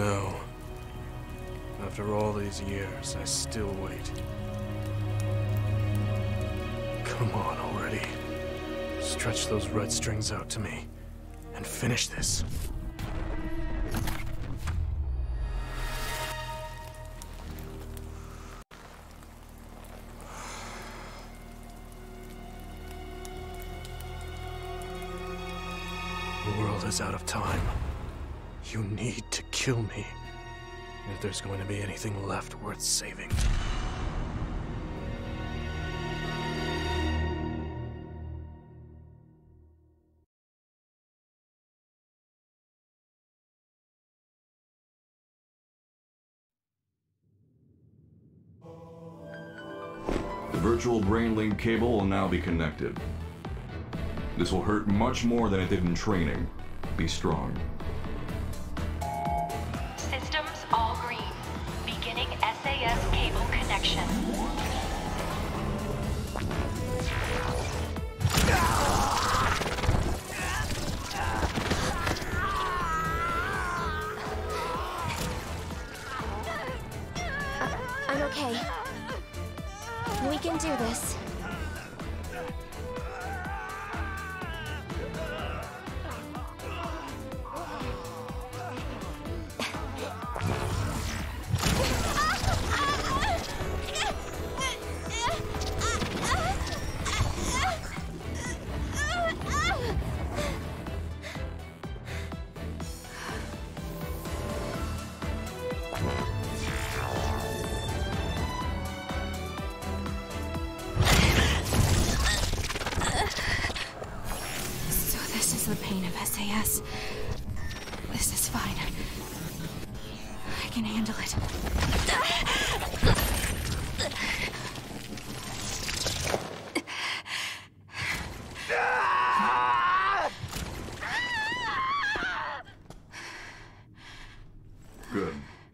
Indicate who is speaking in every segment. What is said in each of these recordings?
Speaker 1: know. After all these years, I still wait. Come on already. Stretch those red strings out to me, and finish this. The world is out of time. You need kill me. If there's going to be anything left worth saving.
Speaker 2: The virtual brain link cable will now be connected. This will hurt much more than it did in training. Be strong.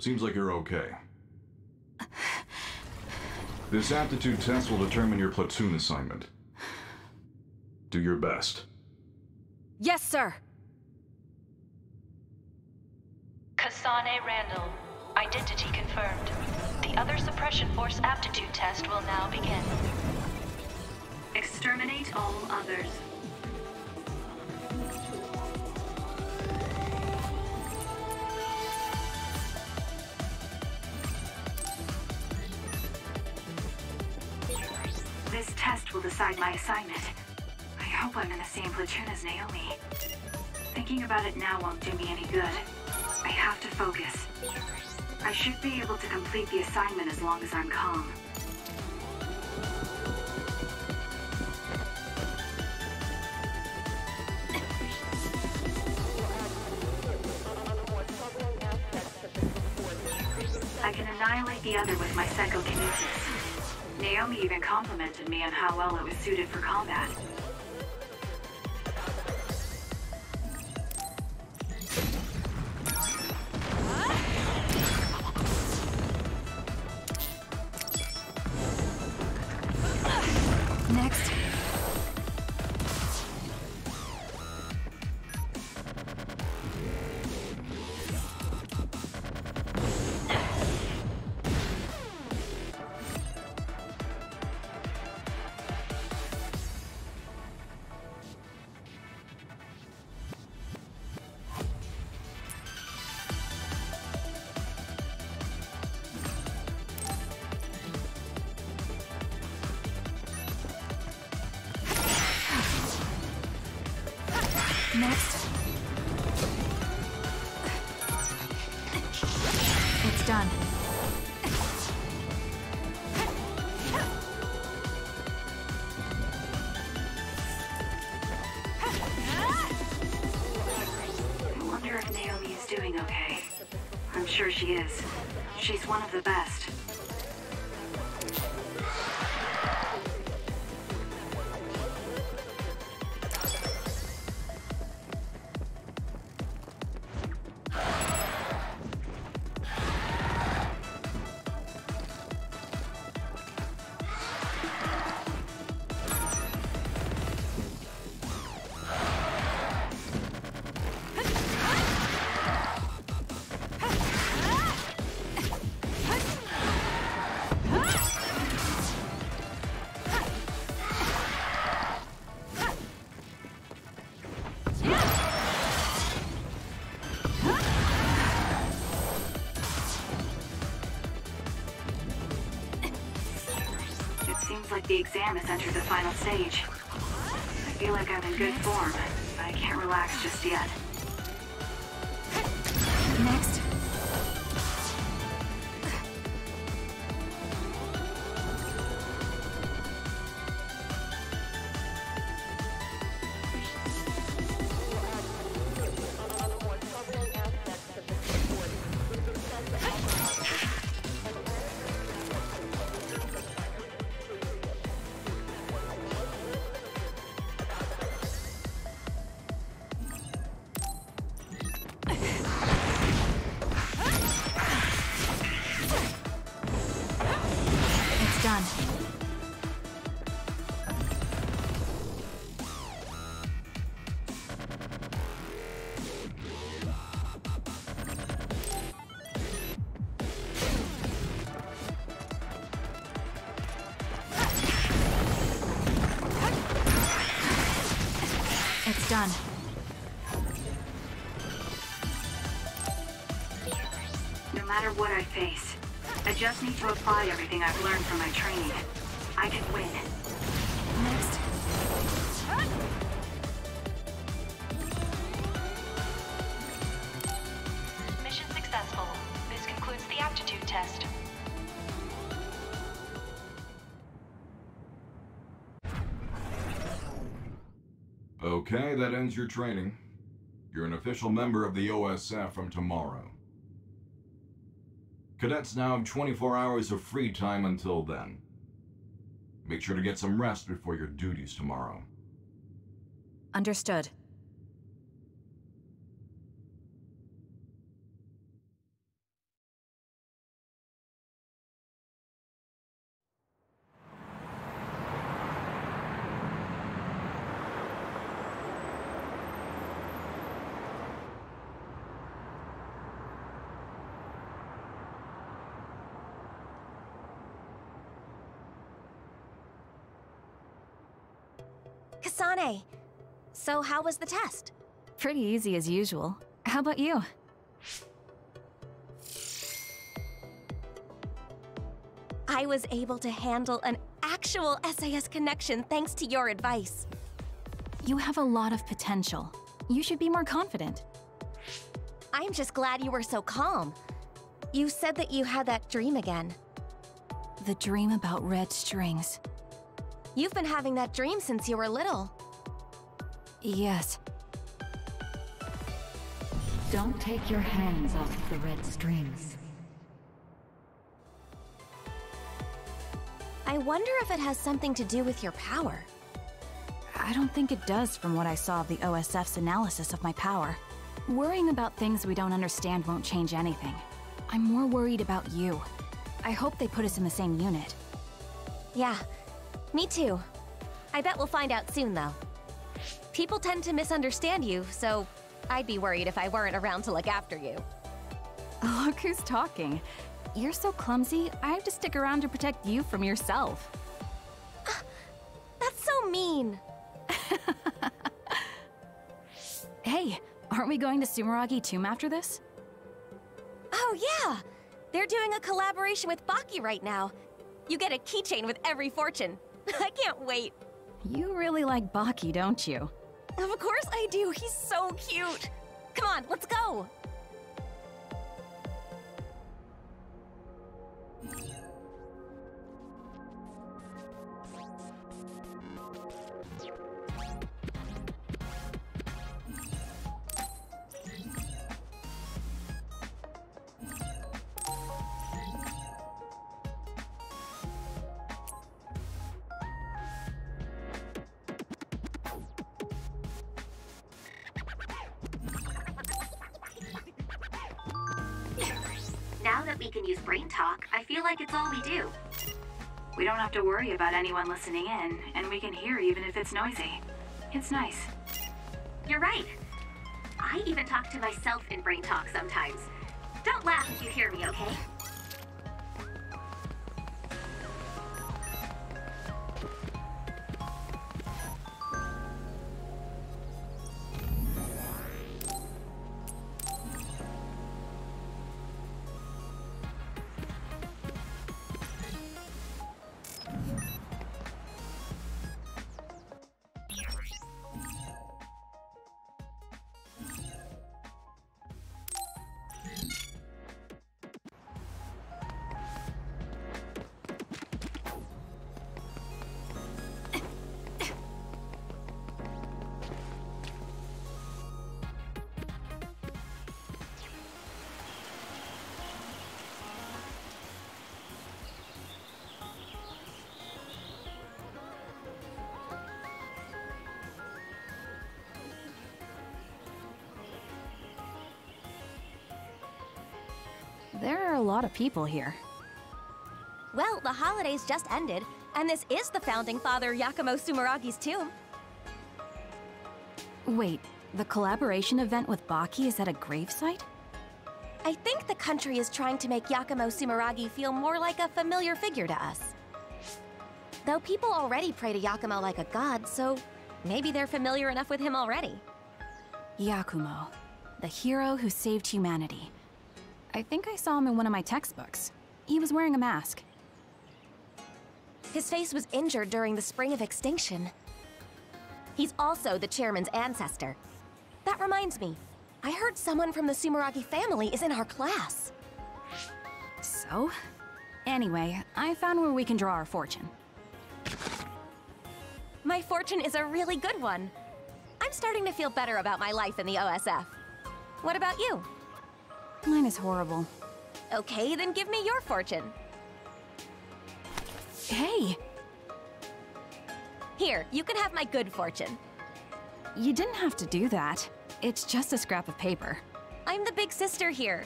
Speaker 2: Seems like you're okay. This aptitude test will determine your platoon assignment. Do your best.
Speaker 3: Yes, sir.
Speaker 4: Kasane Randall. Identity confirmed. The other suppression force aptitude test will now begin. Exterminate all others.
Speaker 5: Will decide my assignment. I hope I'm in the same platoon as Naomi. Thinking about it now won't do me any good. I have to focus. I should be able to complete the assignment as long as I'm calm. I can annihilate the other with my psychokinesis. Naomi even complimented me on how well it was suited for combat. The exam has entered the final stage. I feel like I'm in good form, but I can't relax just yet. Apply everything I've learned from my training. I can win.
Speaker 3: Next.
Speaker 4: Mission successful. This concludes the aptitude test.
Speaker 2: Okay, that ends your training. You're an official member of the OSF from tomorrow. Cadets now have 24 hours of free time until then. Make sure to get some rest before your duties tomorrow.
Speaker 3: Understood.
Speaker 6: Kasane, so how was the test?
Speaker 3: Pretty easy as usual. How about you?
Speaker 6: I was able to handle an actual SAS connection thanks to your advice.
Speaker 3: You have a lot of potential. You should be more confident.
Speaker 6: I'm just glad you were so calm. You said that you had that dream again.
Speaker 3: The dream about red strings.
Speaker 6: You've been having that dream since you were little.
Speaker 3: Yes.
Speaker 7: Don't take your hands off the red strings.
Speaker 6: I wonder if it has something to do with your power.
Speaker 3: I don't think it does from what I saw of the OSF's analysis of my power. Worrying about things we don't understand won't change anything. I'm more worried about you. I hope they put us in the same unit.
Speaker 6: Yeah, me too. I bet we'll find out soon, though. People tend to misunderstand you, so I'd be worried if I weren't around to look after you.
Speaker 3: Look who's talking. You're so clumsy, I have to stick around to protect you from yourself.
Speaker 6: That's so mean.
Speaker 3: Hey, aren't we going to Sumeragi Tomb after this?
Speaker 6: Oh, yeah! They're doing a collaboration with Baki right now. You get a keychain with every fortune. I can't wait.
Speaker 3: You really like Baki, don't you?
Speaker 6: Of course I do. He's so cute. Come on, let's go.
Speaker 5: Like it's all we do. We don't have to worry about anyone listening in, and we can hear even if it's noisy. It's nice.
Speaker 8: You're right. I even talk to myself in Brain Talk sometimes. Don't laugh if you hear me, okay?
Speaker 3: Lot of people here.
Speaker 6: Well, the holidays just ended, and this is the founding father Yakumo Sumeragi's tomb.
Speaker 3: Wait, the collaboration event with Baki is at a gravesite?
Speaker 6: I think the country is trying to make Yakumo Sumeragi feel more like a familiar figure to us. Though people already pray to Yakumo like a god, so maybe they're familiar enough with him already.
Speaker 3: Yakumo, the hero who saved humanity. I think I saw him in one of my textbooks. He was wearing a mask.
Speaker 6: His face was injured during the Spring of Extinction. He's also the chairman's ancestor. That reminds me, I heard someone from the Sumeragi family is in our class.
Speaker 3: So? Anyway, I found where we can draw our fortune.
Speaker 6: My fortune is a really good one. I'm starting to feel better about my life in the OSF. What about you?
Speaker 3: Mine is horrible.
Speaker 6: Okay, then give me your fortune.
Speaker 3: Hey!
Speaker 6: Here, you can have my good fortune.
Speaker 3: You didn't have to do that. It's just a scrap of paper.
Speaker 6: I'm the big sister here.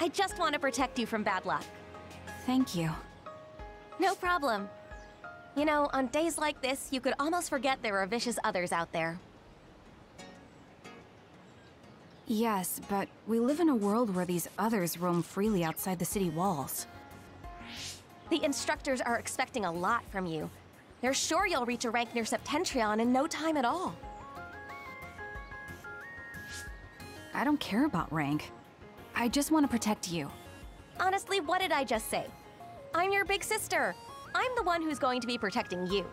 Speaker 6: I just want to protect you from bad luck.
Speaker 3: Thank you.
Speaker 6: No problem. You know, on days like this, you could almost forget there are vicious others out there.
Speaker 3: Yes, but we live in a world where these others roam freely outside the city walls.
Speaker 6: The instructors are expecting a lot from you. They're sure you'll reach a rank near Septentrion in no time at all.
Speaker 3: I don't care about rank. I just want to protect you.
Speaker 6: Honestly, what did I just say? I'm your big sister. I'm the one who's going to be protecting you.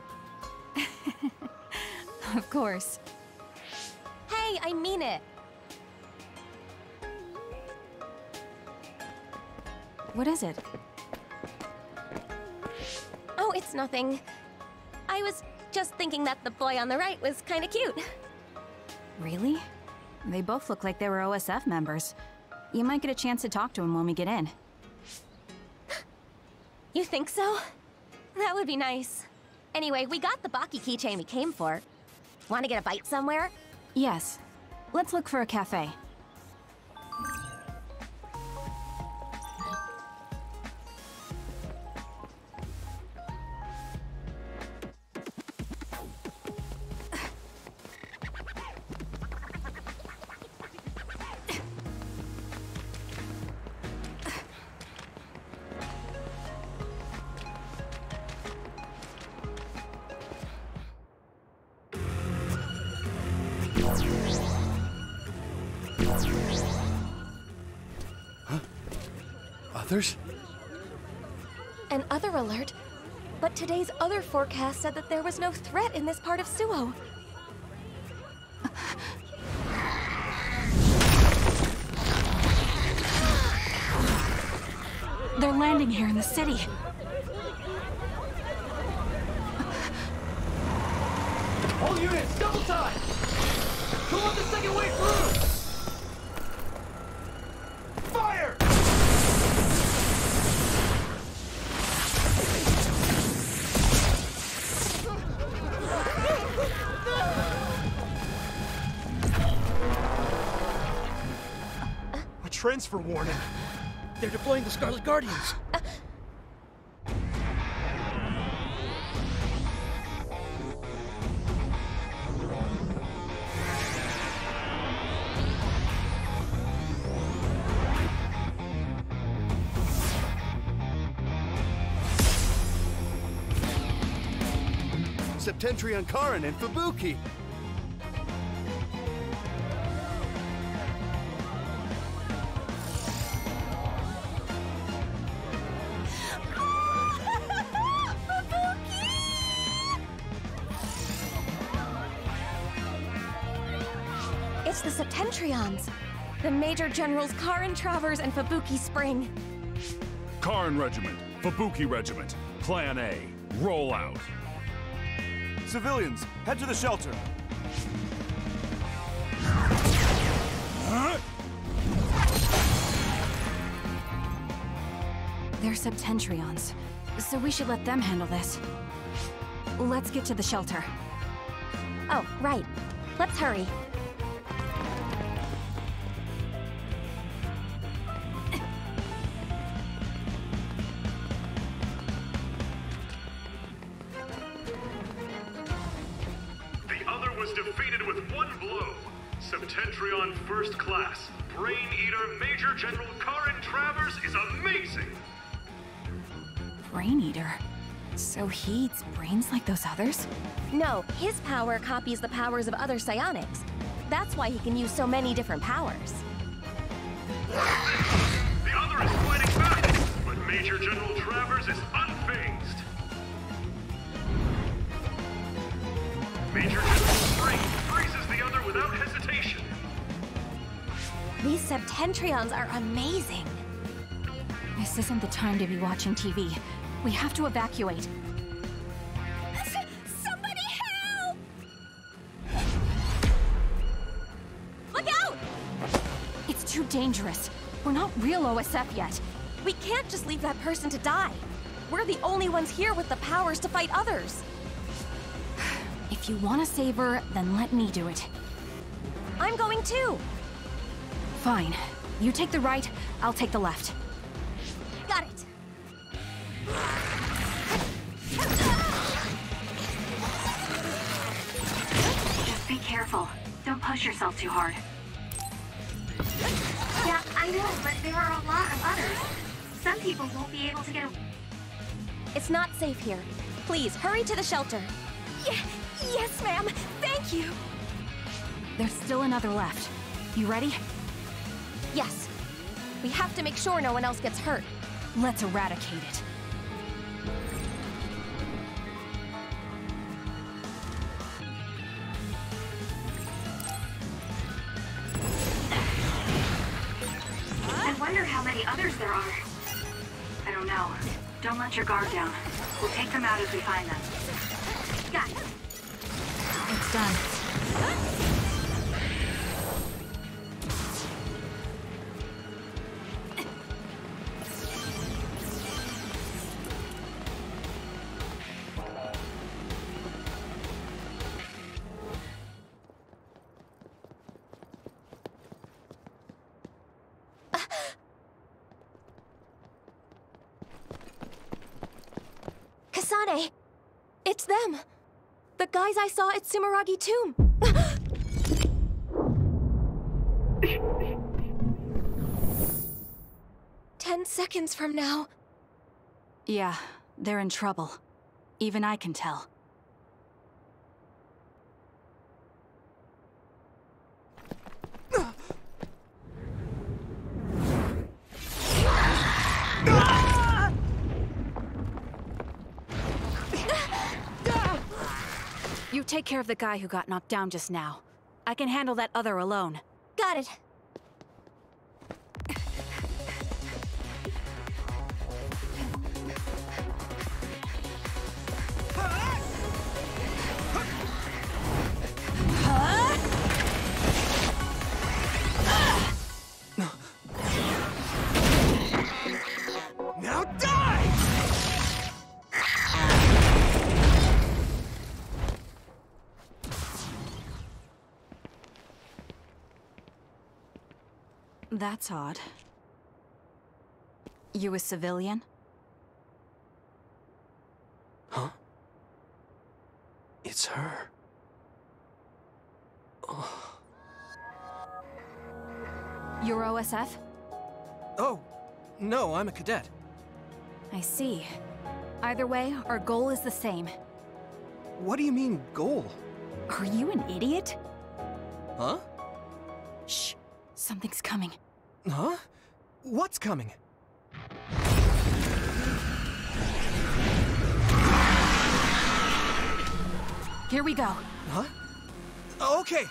Speaker 3: of course.
Speaker 6: Hey, I mean it.
Speaker 3: What is it?
Speaker 6: Oh, it's nothing. I was just thinking that the boy on the right was kind of cute.
Speaker 3: Really? They both look like they were OSF members. You might get a chance to talk to him when we get in.
Speaker 6: You think so? That would be nice. Anyway, we got the Baki keychain we came for. Want to get a bite somewhere?
Speaker 3: Yes. Let's look for a cafe.
Speaker 6: Forecast said that there was no threat in this part of Suo.
Speaker 3: They're landing here in the city.
Speaker 1: Transfer warning.
Speaker 9: They're deploying the Scarlet Guardians.
Speaker 1: Septentrion Karen and Fubuki.
Speaker 6: Major Generals Karen Travers and Fubuki Spring.
Speaker 10: Karen Regiment, Fubuki Regiment, Plan A, roll out.
Speaker 11: Civilians, head to the shelter.
Speaker 3: They're Septentrions, so we should let them handle this. Let's get to the shelter.
Speaker 6: Oh, right. Let's hurry.
Speaker 3: Others?
Speaker 6: No, his power copies the powers of other psionics. That's why he can use so many different powers.
Speaker 12: The other is fighting back, but Major General Travers is unfazed. Major General Spring freezes the other without hesitation.
Speaker 6: These Septentrions are amazing.
Speaker 3: This isn't the time to be watching TV. We have to evacuate. Dangerous. We're not real OSF yet.
Speaker 6: We can't just leave that person to die. We're the only ones here with the powers to fight others.
Speaker 3: If you want to save her, then let me do it.
Speaker 6: I'm going too.
Speaker 3: Fine. You take the right, I'll take the left.
Speaker 6: Got it.
Speaker 5: Just be careful. Don't push yourself too hard.
Speaker 8: Yeah, I know, but there are a lot of others. Some people won't be able to get a...
Speaker 6: It's not safe here. Please, hurry to the shelter.
Speaker 3: Yeah, yes, ma'am. Thank you. There's still another left. You ready?
Speaker 6: Yes. We have to make sure no one else gets hurt.
Speaker 3: Let's eradicate it.
Speaker 5: Guard down. We'll take them out as we find them.
Speaker 6: I saw at Sumeragi Tomb! Ten seconds from now.
Speaker 3: Yeah, they're in trouble. Even I can tell. You take care of the guy who got knocked down just now. I can handle that other alone.
Speaker 6: Got it.
Speaker 3: That's odd. You a civilian?
Speaker 1: Huh? It's her.
Speaker 3: You're OSF?
Speaker 1: Oh, no, I'm a cadet.
Speaker 3: I see. Either way, our goal is the same.
Speaker 1: What do you mean, goal?
Speaker 3: Are you an idiot?
Speaker 1: Huh?
Speaker 3: Shh. Something's coming.
Speaker 1: Huh? What's coming?
Speaker 3: Here we go.
Speaker 1: Huh? Okay.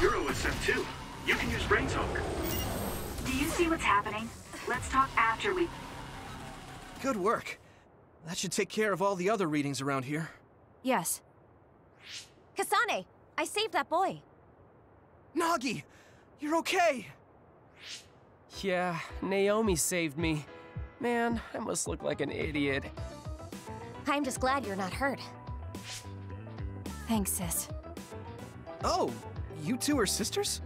Speaker 12: You're OSF too. You can use Brain Talk.
Speaker 5: Do you see what's happening? Let's talk after we...
Speaker 1: Good work. That should take care of all the other readings around here.
Speaker 3: Yes.
Speaker 6: Kasane, I saved that boy.
Speaker 1: Nagi! You're okay!
Speaker 13: Yeah, Naomi saved me. Man, I must look like an idiot.
Speaker 6: I'm just glad you're not hurt.
Speaker 3: Thanks, sis.
Speaker 1: Oh, you two are sisters?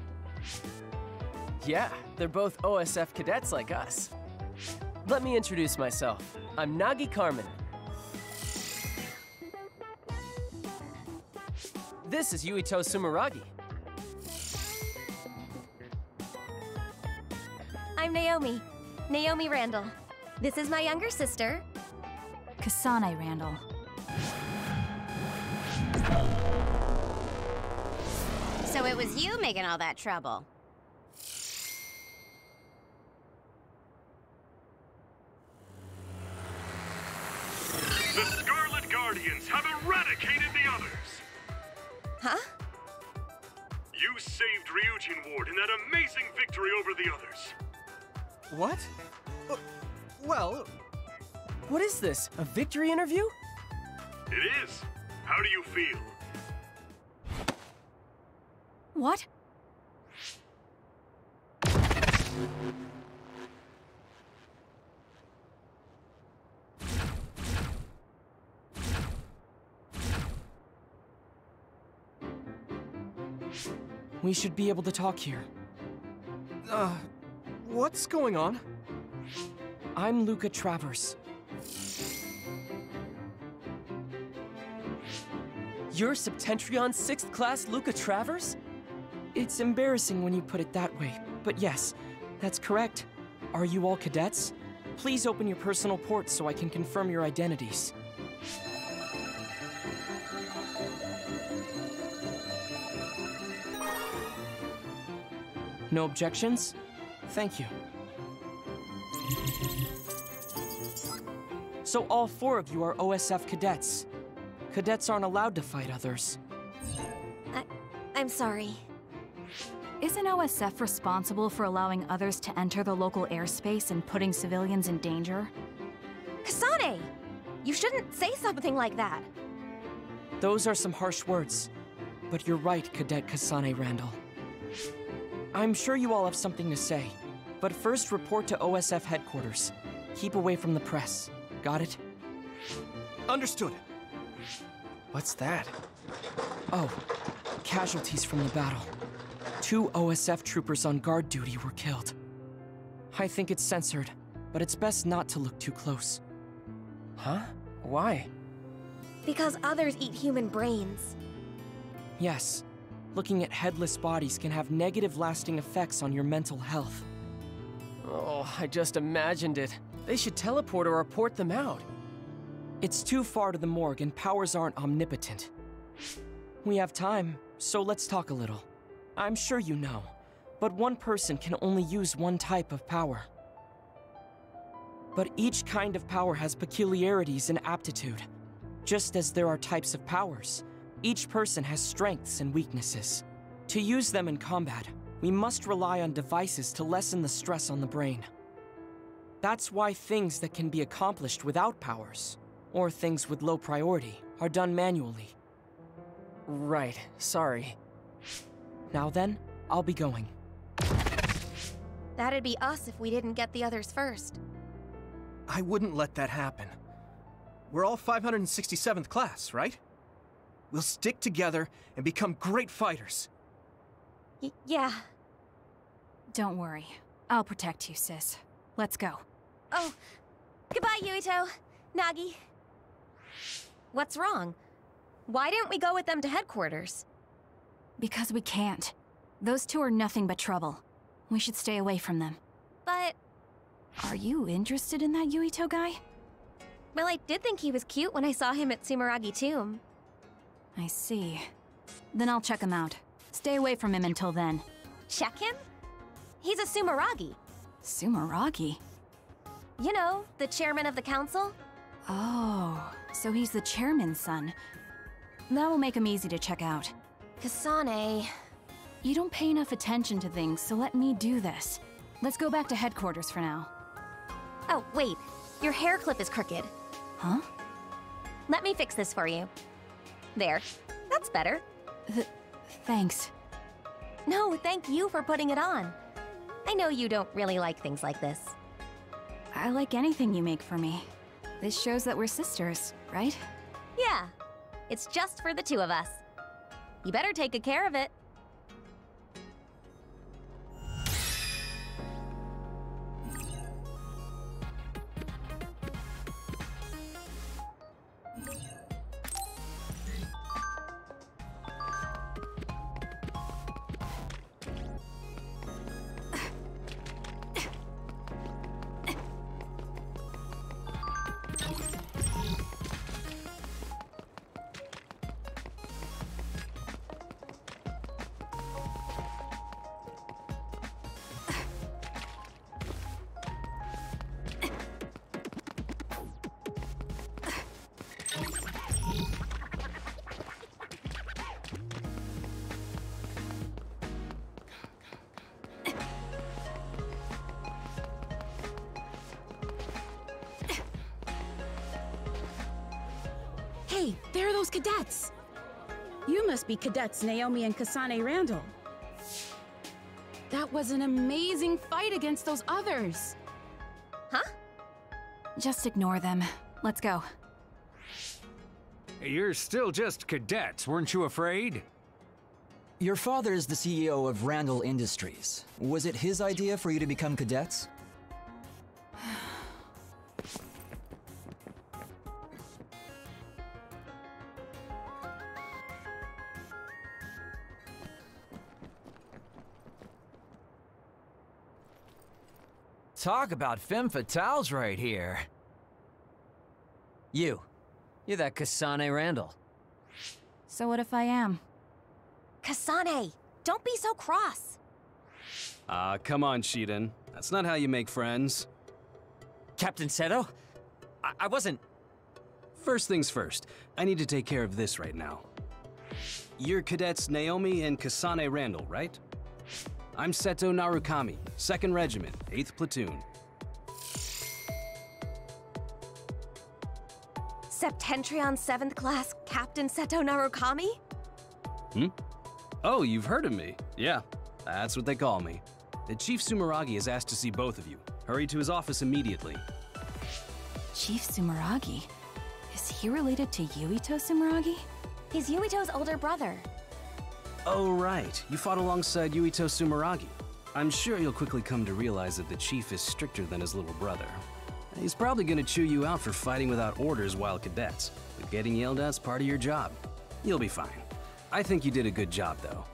Speaker 13: Yeah, they're both OSF cadets like us. Let me introduce myself. I'm Nagi Carmen. This is Yuito Sumeragi.
Speaker 6: I'm Naomi. Naomi Randall. This is my younger sister.
Speaker 3: Kasane Randall.
Speaker 14: So it was you making all that trouble.
Speaker 6: Huh?
Speaker 12: You saved Ryujin Ward in that amazing victory over the others.
Speaker 13: What? Uh, well, what is this? A victory interview?
Speaker 12: It is. How do you feel?
Speaker 3: What?
Speaker 13: We should be able to talk here. Uh, what's going on? I'm Luca Travers. You're Septentrion 6th class Luca Travers? It's embarrassing when you put it that way, but yes, that's correct. Are you all cadets? Please open your personal ports so I can confirm your identities. No objections? Thank you. So all four of you are OSF cadets. Cadets aren't allowed to fight others.
Speaker 6: I, I'm sorry.
Speaker 3: Isn't OSF responsible for allowing others to enter the local airspace and putting civilians in danger?
Speaker 6: Kasane! You shouldn't say something like that.
Speaker 13: Those are some harsh words. But you're right, Cadet Kasane Randall. I'm sure you all have something to say. But first, report to OSF headquarters. Keep away from the press. Got it?
Speaker 1: Understood.
Speaker 13: What's that? Oh, casualties from the battle. Two OSF troopers on guard duty were killed. I think it's censored, but it's best not to look too close. Huh? Why?
Speaker 6: Because others eat human brains.
Speaker 13: Yes, looking at headless bodies can have negative lasting effects on your mental health. Oh, I just imagined it. They should teleport or report them out. It's too far to the morgue and powers aren't omnipotent. We have time, so let's talk a little. I'm sure you know, but one person can only use one type of power. But each kind of power has peculiarities and aptitude. Just as there are types of powers, each person has strengths and weaknesses. To use them in combat, we must rely on devices to lessen the stress on the brain. That's why things that can be accomplished without powers, or things with low priority, are done manually. Right, sorry. Now then, I'll be going.
Speaker 6: That'd be us if we didn't get the others first.
Speaker 1: I wouldn't let that happen. We're all 567th class, right? We'll stick together and become great fighters.
Speaker 6: Y yeah.
Speaker 3: Don't worry. I'll protect you, sis. Let's go.
Speaker 6: Oh, goodbye, Yuito. Nagi. What's wrong? Why didn't we go with them to headquarters?
Speaker 3: Because we can't. Those two are nothing but trouble. We should stay away from them.
Speaker 6: But...
Speaker 3: Are you interested in that Yuito guy?
Speaker 6: Well, I did think he was cute when I saw him at Sumeragi Tomb.
Speaker 3: I see. Then I'll check him out. Stay away from him until then.
Speaker 6: Check him? He's a Sumeragi.
Speaker 3: Sumeragi?
Speaker 6: You know, the chairman of the council?
Speaker 3: Oh, so he's the chairman's son. That will make him easy to check out.
Speaker 6: Kasane...
Speaker 3: You don't pay enough attention to things, so let me do this. Let's go back to headquarters for now.
Speaker 6: Oh, wait. Your hair clip is crooked.
Speaker 3: Huh?
Speaker 6: Let me fix this for you. There. That's better.
Speaker 3: Th thanks.
Speaker 6: No, thank you for putting it on. I know you don't really like things like this.
Speaker 3: I like anything you make for me. This shows that we're sisters, right?
Speaker 6: Yeah. It's just for the two of us. You better take good care of it.
Speaker 15: Be cadets Naomi and Kasane Randall. That was an amazing fight against those others.
Speaker 6: Huh?
Speaker 3: Just ignore them. Let's go.
Speaker 16: You're still just cadets, weren't you afraid?
Speaker 17: Your father is the CEO of Randall Industries. Was it his idea for you to become cadets?
Speaker 18: Talk about femme fatales right here. You. You're that Kasane Randall.
Speaker 3: So what if I am?
Speaker 6: Kasane, don't be so cross.
Speaker 19: Ah, uh, come on, Shiden. That's not how you make friends.
Speaker 18: Captain Seto? I, I wasn't...
Speaker 19: First things first, I need to take care of this right now. You're cadets Naomi and Kasane Randall, right? I'm Seto Narukami, 2nd Regiment, 8th Platoon.
Speaker 6: Septentrion 7th Class Captain Seto Narukami?
Speaker 19: Hmm? Oh, you've heard of me. Yeah, that's what they call me. The Chief Sumeragi has asked to see both of you. Hurry to his office immediately.
Speaker 3: Chief Sumeragi? Is he related to Yuito Sumeragi?
Speaker 6: He's Yuito's older brother.
Speaker 19: Oh, right. You fought alongside Yuito Sumeragi. I'm sure you'll quickly come to realize that the Chief is stricter than his little brother. He's probably gonna chew you out for fighting without orders while cadets, but getting yelled at's part of your job. You'll be fine. I think you did a good job, though.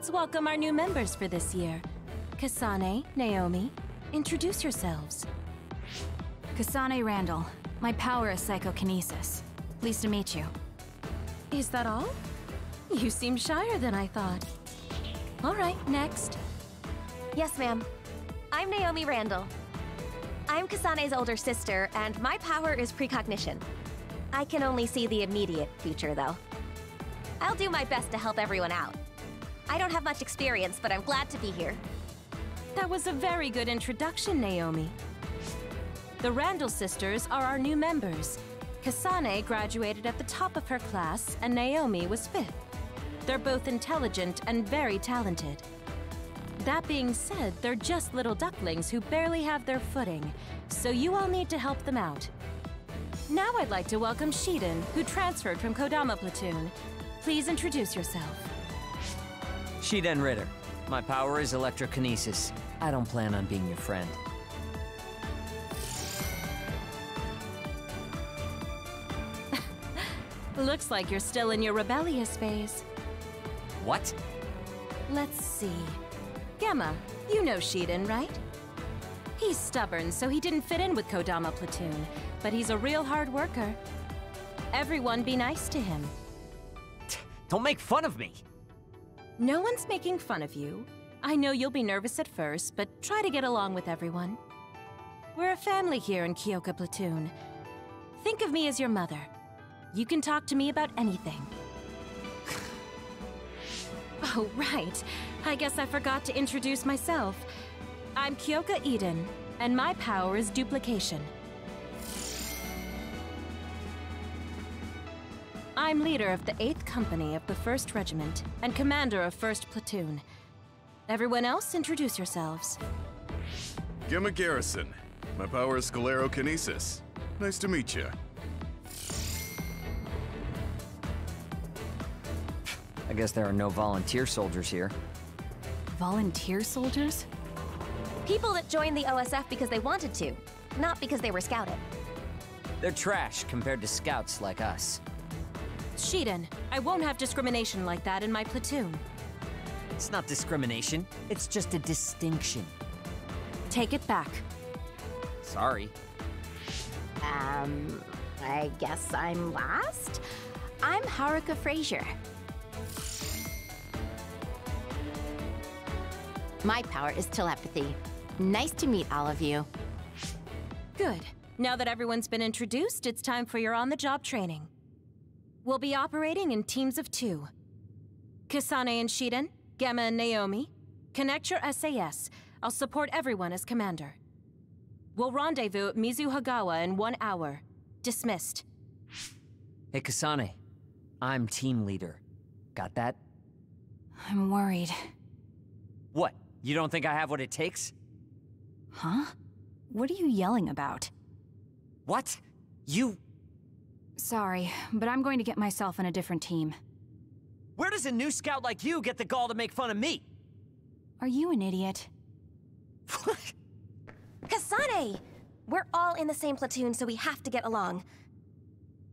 Speaker 20: Let's welcome our new members for this year. Kasane, Naomi, introduce yourselves.
Speaker 3: Kasane Randall. My power is psychokinesis. Pleased to meet you.
Speaker 20: Is that all? You seem shyer than I thought. All right, next.
Speaker 6: Yes, ma'am. I'm Naomi Randall. I'm Kasane's older sister, and my power is precognition. I can only see the immediate future, though. I'll do my best to help everyone out. I don't have much experience, but I'm glad to be here.
Speaker 20: That was a very good introduction, Naomi. The Randall sisters are our new members. Kasane graduated at the top of her class, and Naomi was fifth. They're both intelligent and very talented. That being said, they're just little ducklings who barely have their footing, so you all need to help them out. Now I'd like to welcome Shiden, who transferred from Kodama Platoon. Please introduce yourself.
Speaker 18: She Ritter. My power is electrokinesis. I don't plan on being your friend.
Speaker 20: Looks like you're still in your rebellious phase.
Speaker 18: What?
Speaker 20: Let's see. Gemma, you know Shiden, right? He's stubborn, so he didn't fit in with Kodama Platoon, but he's a real hard worker. Everyone be nice to him.
Speaker 18: Don't make fun of me!
Speaker 20: No one's making fun of you. I know you'll be nervous at first, but try to get along with everyone. We're a family here in Kyoka Platoon. Think of me as your mother. You can talk to me about anything. oh, right. I guess I forgot to introduce myself. I'm Kyoka Eden, and my power is duplication. I'm leader of the 8th Company of the 1st Regiment and commander of 1st Platoon. Everyone else, introduce yourselves.
Speaker 11: Gemma Garrison. My power is sclerokinesis. Nice to meet you.
Speaker 18: I guess there are no volunteer soldiers here.
Speaker 3: Volunteer soldiers?
Speaker 6: People that joined the OSF because they wanted to, not because they were scouted.
Speaker 18: They're trash compared to scouts like us.
Speaker 20: Shiden, I won't have discrimination like that in my platoon.
Speaker 18: It's not discrimination, it's just a distinction.
Speaker 20: Take it back.
Speaker 18: Sorry.
Speaker 14: Um, I guess I'm last? I'm Haruka Frazier. My power is telepathy. Nice to meet all of you.
Speaker 20: Good. Now that everyone's been introduced, it's time for your on-the-job training. We'll be operating in teams of two. Kasane and Shiden, Gemma and Naomi, connect your SAS. I'll support everyone as commander. We'll rendezvous at Mizuhagawa in one hour. Dismissed.
Speaker 18: Hey, Kasane. I'm team leader. Got that?
Speaker 3: I'm worried.
Speaker 18: What? You don't think I have what it takes?
Speaker 3: Huh? What are you yelling about?
Speaker 18: What? You...
Speaker 3: Sorry, but I'm going to get myself in a different team.
Speaker 18: Where does a new scout like you get the gall to make fun of me?
Speaker 3: Are you an idiot?
Speaker 6: Kasane! We're all in the same platoon, so we have to get along.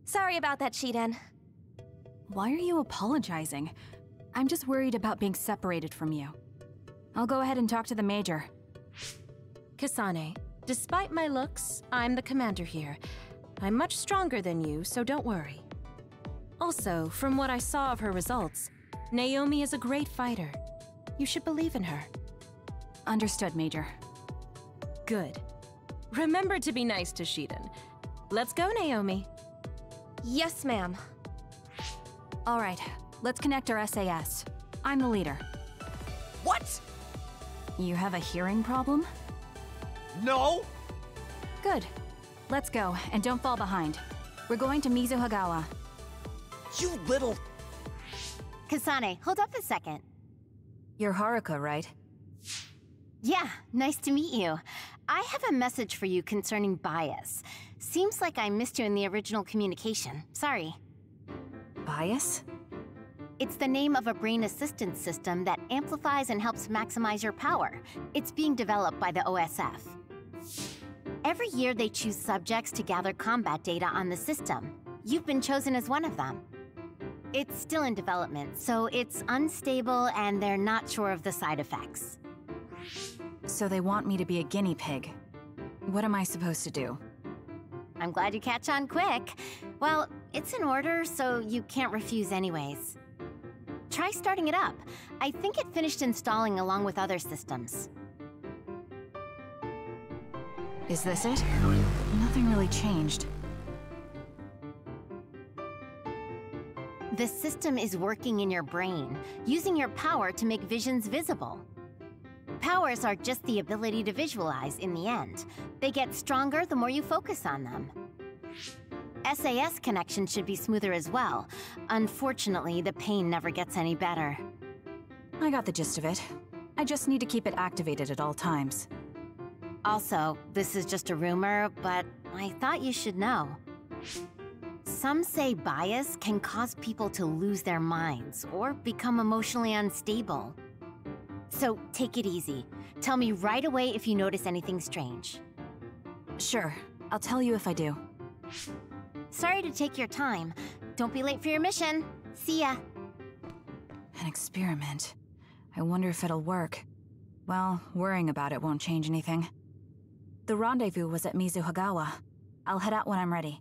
Speaker 6: Sorry about that, Shiden.
Speaker 3: Why are you apologizing? I'm just worried about being separated from you. I'll go ahead and talk to the Major.
Speaker 20: Kasane, despite my looks, I'm the commander here. I'm much stronger than you, so don't worry. Also, from what I saw of her results, Naomi is a great fighter. You should believe in her.
Speaker 3: Understood, Major.
Speaker 20: Good. Remember to be nice to Shiden. Let's go, Naomi.
Speaker 6: Yes, ma'am.
Speaker 3: All right, let's connect our SAS. I'm the leader.
Speaker 18: What?
Speaker 3: You have a hearing problem?
Speaker 18: No!
Speaker 3: Good. Let's go, and don't fall behind. We're going to Mizuhagawa.
Speaker 18: You little...
Speaker 14: Kasane, hold up a second.
Speaker 3: You're Haruka, right?
Speaker 14: Yeah, nice to meet you. I have a message for you concerning bias. Seems like I missed you in the original communication. Sorry.
Speaker 3: Bias?
Speaker 14: It's the name of a brain assistance system that amplifies and helps maximize your power. It's being developed by the OSF. Every year they choose subjects to gather combat data on the system. You've been chosen as one of them. It's still in development, so it's unstable and they're not sure of the side effects.
Speaker 3: So they want me to be a guinea pig. What am I supposed to do?
Speaker 14: I'm glad you catch on quick. Well, it's in order, so you can't refuse anyways. Try starting it up. I think it finished installing along with other systems.
Speaker 3: Is this it? Nothing really changed.
Speaker 14: The system is working in your brain, using your power to make visions visible. Powers are just the ability to visualize in the end. They get stronger the more you focus on them. SAS connection should be smoother as well. Unfortunately, the pain never gets any better.
Speaker 3: I got the gist of it. I just need to keep it activated at all times.
Speaker 14: Also, this is just a rumor, but I thought you should know. Some say bias can cause people to lose their minds or become emotionally unstable. So take it easy. Tell me right away if you notice anything strange.
Speaker 3: Sure, I'll tell you if I do.
Speaker 14: Sorry to take your time. Don't be late for your mission. See ya.
Speaker 3: An experiment. I wonder if it'll work. Well, worrying about it won't change anything. The rendezvous was at Mizuhagawa. I'll head out when I'm ready.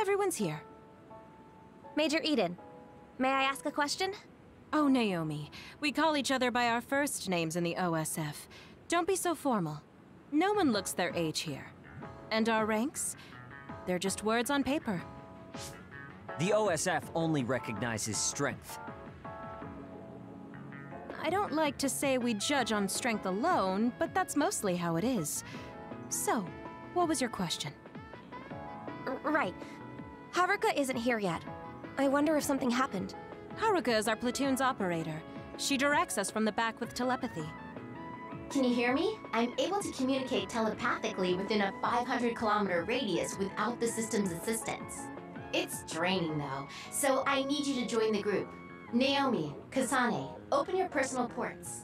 Speaker 20: Everyone's here.
Speaker 6: Major Eden, may I ask a question?
Speaker 20: Oh, Naomi. We call each other by our first names in the OSF. Don't be so formal. No one looks their age here. And our ranks? They're just words on paper.
Speaker 18: The OSF only recognizes strength.
Speaker 20: I don't like to say we judge on strength alone, but that's mostly how it is. So, what was your question?
Speaker 6: R right. Haruka isn't here yet. I wonder if something happened.
Speaker 20: Haruka is our platoon's operator. She directs us from the back with telepathy.
Speaker 14: Can you hear me? I'm able to communicate telepathically within a 500 kilometer radius without the system's assistance. It's draining though, so I need you to join the group. Naomi, Kasane, open your personal ports.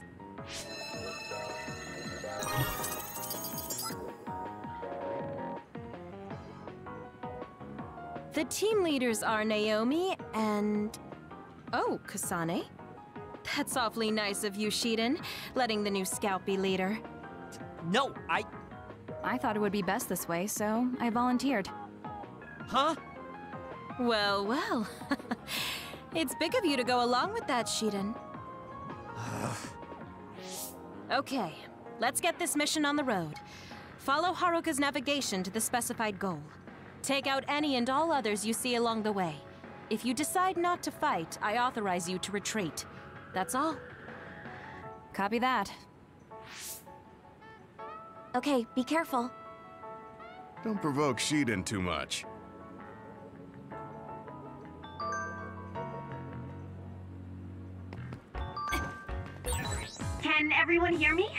Speaker 20: The team leaders are Naomi and... Oh, Kasane? That's awfully nice of you, Shiden, letting the new scout be leader.
Speaker 18: No, I...
Speaker 3: I thought it would be best this way, so I volunteered.
Speaker 18: Huh?
Speaker 20: Well, well. it's big of you to go along with that, Shiden. okay, let's get this mission on the road. Follow Haruka's navigation to the specified goal. Take out any and all others you see along the way. If you decide not to fight, I authorize you to retreat. That's all.
Speaker 3: Copy that.
Speaker 6: Okay, be careful.
Speaker 11: Don't provoke Shiden too much.
Speaker 8: Can everyone hear me?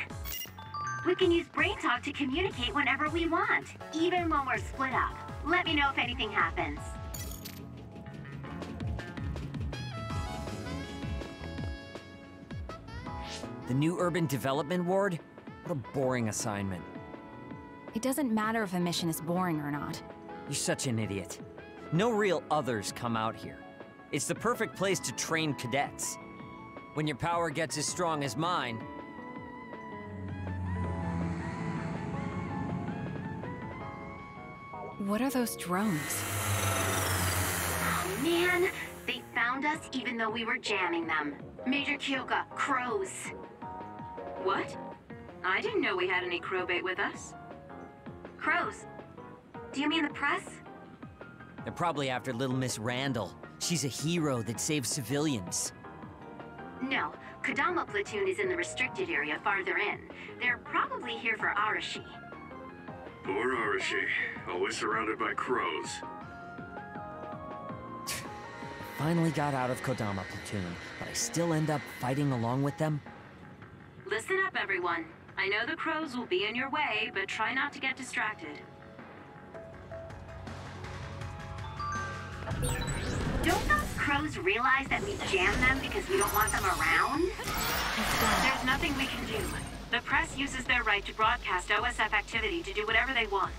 Speaker 8: We can use Brain Talk to communicate whenever we want, even when we're split up. Let me know if anything happens.
Speaker 18: The new urban development ward? What a boring assignment.
Speaker 3: It doesn't matter if a mission is boring or not.
Speaker 18: You're such an idiot. No real others come out here. It's the perfect place to train cadets. When your power gets as strong as mine,
Speaker 3: What are those drones?
Speaker 8: Oh, man, they found us even though we were jamming them. Major Kyoka, crows. What? I didn't know we had any crow bait with us. Crows? Do you mean the press?
Speaker 18: they're probably after Little Miss Randall. She's a hero that saves civilians.
Speaker 8: No, Kodama platoon is in the restricted area farther in. They're probably here for Arashi.
Speaker 12: Poor Arashi, always surrounded by crows.
Speaker 18: Finally got out of Kodama platoon, but I still end up fighting along with them.
Speaker 8: Listen up, everyone. I know the crows will be in your way, but try not to get distracted. Don't those crows realize that we jam them because we don't want them around? There's nothing we can do. The press uses their right to broadcast OSF activity to do whatever they want.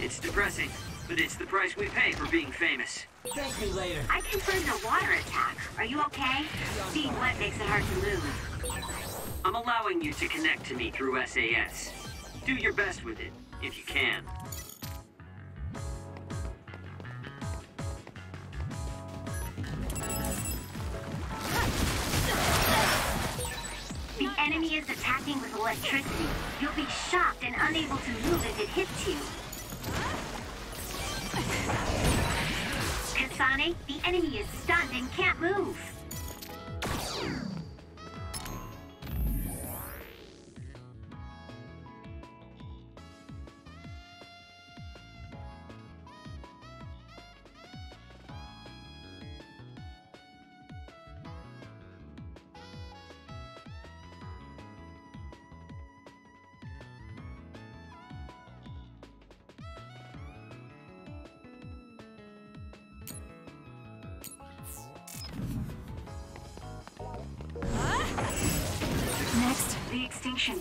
Speaker 21: It's depressing, but it's the price we pay for being famous.
Speaker 18: Thank you later.
Speaker 8: I confirmed a water attack. Are you okay? Being wet makes it hard to move.
Speaker 21: I'm allowing you to connect to me through SAS. Do your best with it, if you can.
Speaker 14: The enemy is attacking with electricity. You'll be shocked and unable to move if it hits you. Kasane, the enemy is stunned and can't move.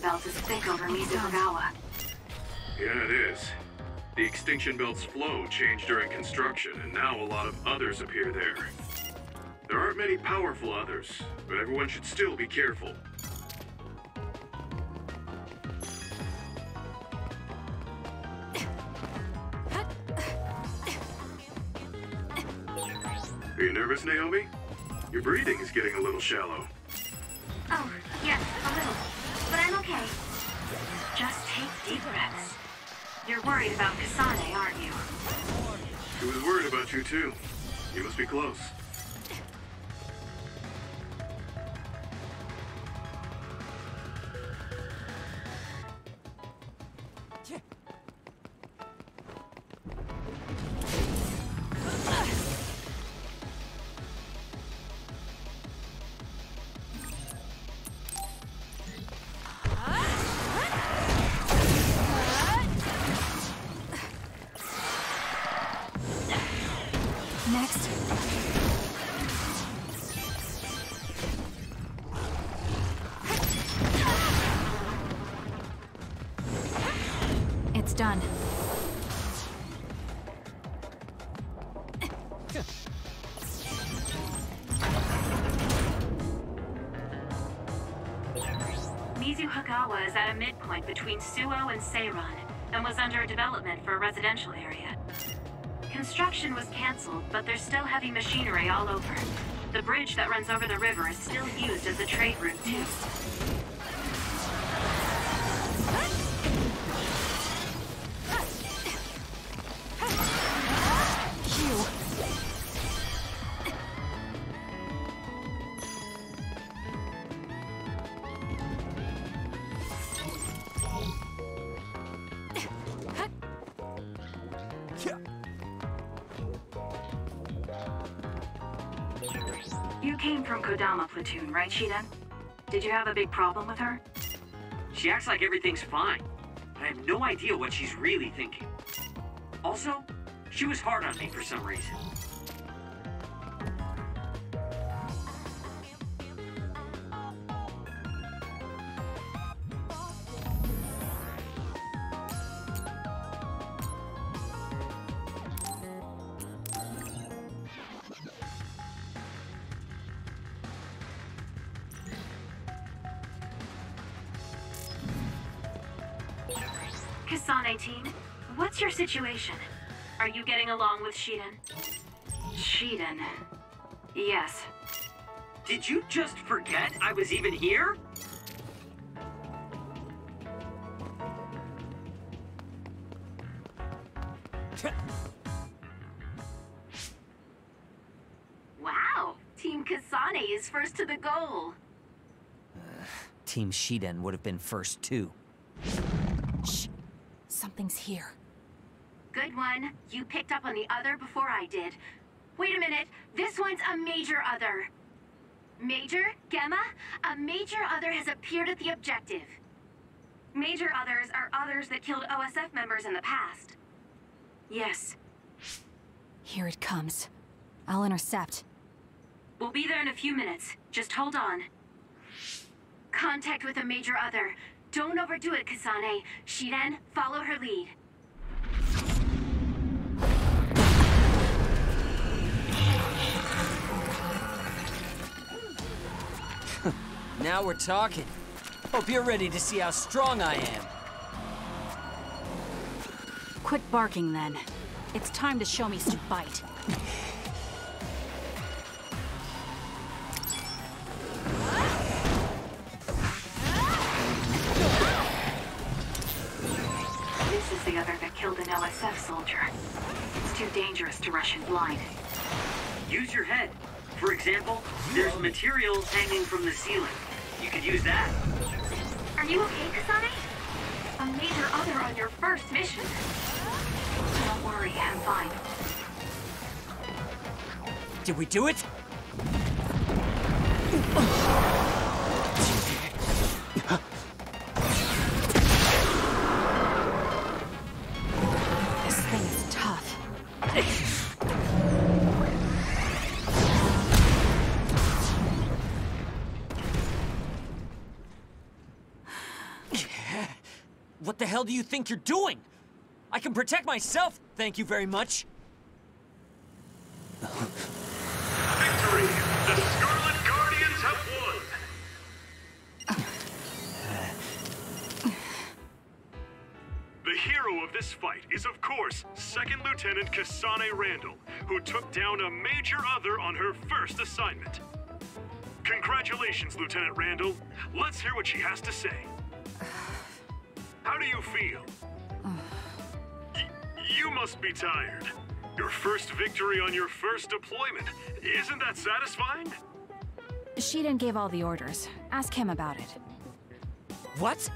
Speaker 14: Belt is thick over Mizuhagawa.
Speaker 2: Yeah, it is. The extinction belt's flow changed during construction, and now a lot of others appear there. There aren't many powerful others, but everyone should still be careful. Are you nervous, Naomi? Your breathing is getting a little shallow.
Speaker 14: Oh, yes, okay. Just take deep breaths. You're worried about Kasane, aren't you?
Speaker 2: She was worried about you, too. You must be close.
Speaker 14: Suo and Seiran, and was under development for a residential area. Construction was cancelled, but there's still heavy machinery all over. The bridge that runs over the river is still used as a trade route, too. Big problem with her?
Speaker 18: She acts like everything's fine. But I have no idea what she's really thinking. Also, she was hard on me for some reason.
Speaker 14: Kasane team, what's your situation? Are you getting along with Shiden? Shiden. Yes.
Speaker 18: Did you just forget I was even here?
Speaker 14: Wow! Team Kasane is first to the goal.
Speaker 22: Team Shiden would have been first too.
Speaker 3: Here.
Speaker 14: Good one. You picked up on the other before I did. Wait a minute. This one's a major other. Major? Gemma? A major other has appeared at the objective. Major others are others that killed OSF members in the past. Yes.
Speaker 3: Here it comes. I'll intercept.
Speaker 14: We'll be there in a few minutes. Just hold on. Contact with a major other. Don't overdo it, Kasane. Shiden, follow her lead.
Speaker 22: Now we're talking. Hope you're ready to see how strong I am.
Speaker 3: Quit barking then. It's time to show me some bite.
Speaker 5: soldier. It's too dangerous to rush in blind.
Speaker 21: Use your head. For example, there's materials hanging from the ceiling. You could use that.
Speaker 5: Are you okay, Kasane? A major other on your first mission. Don't worry, I'm fine.
Speaker 18: Did we do it? Hell do you think you're doing? I can protect myself, thank you very much.
Speaker 12: Victory! The Scarlet Guardians have won! The hero of this fight is, of course, Second Lieutenant Kasane Randall, who took down a major other on her first assignment. Congratulations, Lieutenant Randall. Let's hear what she has to say. How do you feel? You must be tired. Your first victory on your first deployment. Isn't that satisfying?
Speaker 3: Shiden gave all the orders. Ask him about it.
Speaker 18: What?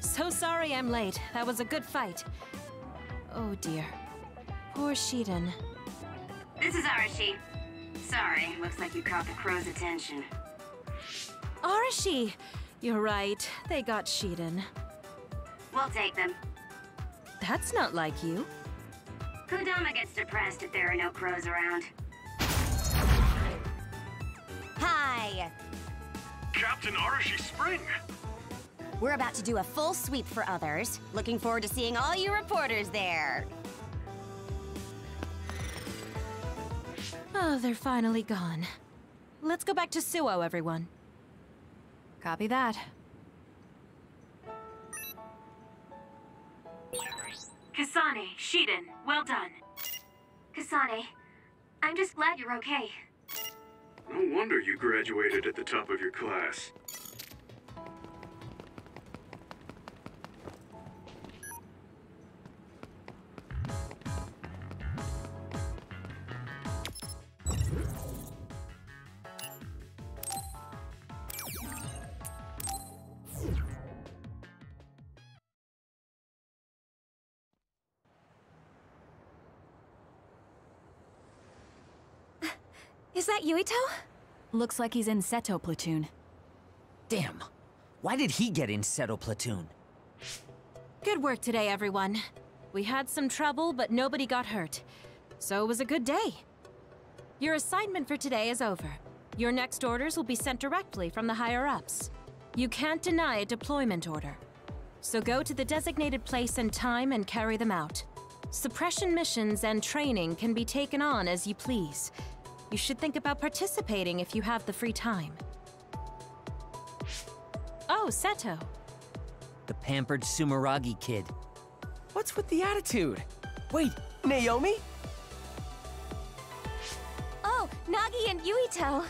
Speaker 20: So sorry I'm late. That was a good fight. Oh dear. Poor Shiden.
Speaker 8: This is Arashi. Sorry, looks like you caught the crow's attention.
Speaker 20: Arashi! You're right. They got Shiden.
Speaker 8: We'll take them.
Speaker 20: That's not like you.
Speaker 8: Kodama gets depressed if there are no crows around.
Speaker 14: Hi!
Speaker 12: Captain Arashi Spring!
Speaker 14: We're about to do a full sweep for others. Looking forward to seeing all you reporters there.
Speaker 20: Oh, they're finally gone. Let's go back to Suo, everyone.
Speaker 3: Copy that.
Speaker 5: Kasane, Shiden, well done. Kasane, I'm just glad you're okay.
Speaker 12: No wonder you graduated at the top of your class.
Speaker 6: That Yuito?
Speaker 3: Looks like he's in Seto platoon.
Speaker 18: Damn. Why did he get in Seto platoon?
Speaker 20: Good work today, everyone. We had some trouble, but nobody got hurt. So it was a good day. Your assignment for today is over. Your next orders will be sent directly from the higher-ups. You can't deny a deployment order. So go to the designated place and time and carry them out. Suppression missions and training can be taken on as you please. You should think about participating if you have the free time. Oh, Seto.
Speaker 18: The pampered Sumeragi kid.
Speaker 13: What's with the attitude? Wait, Naomi?
Speaker 6: Oh, Nagi and Yuito.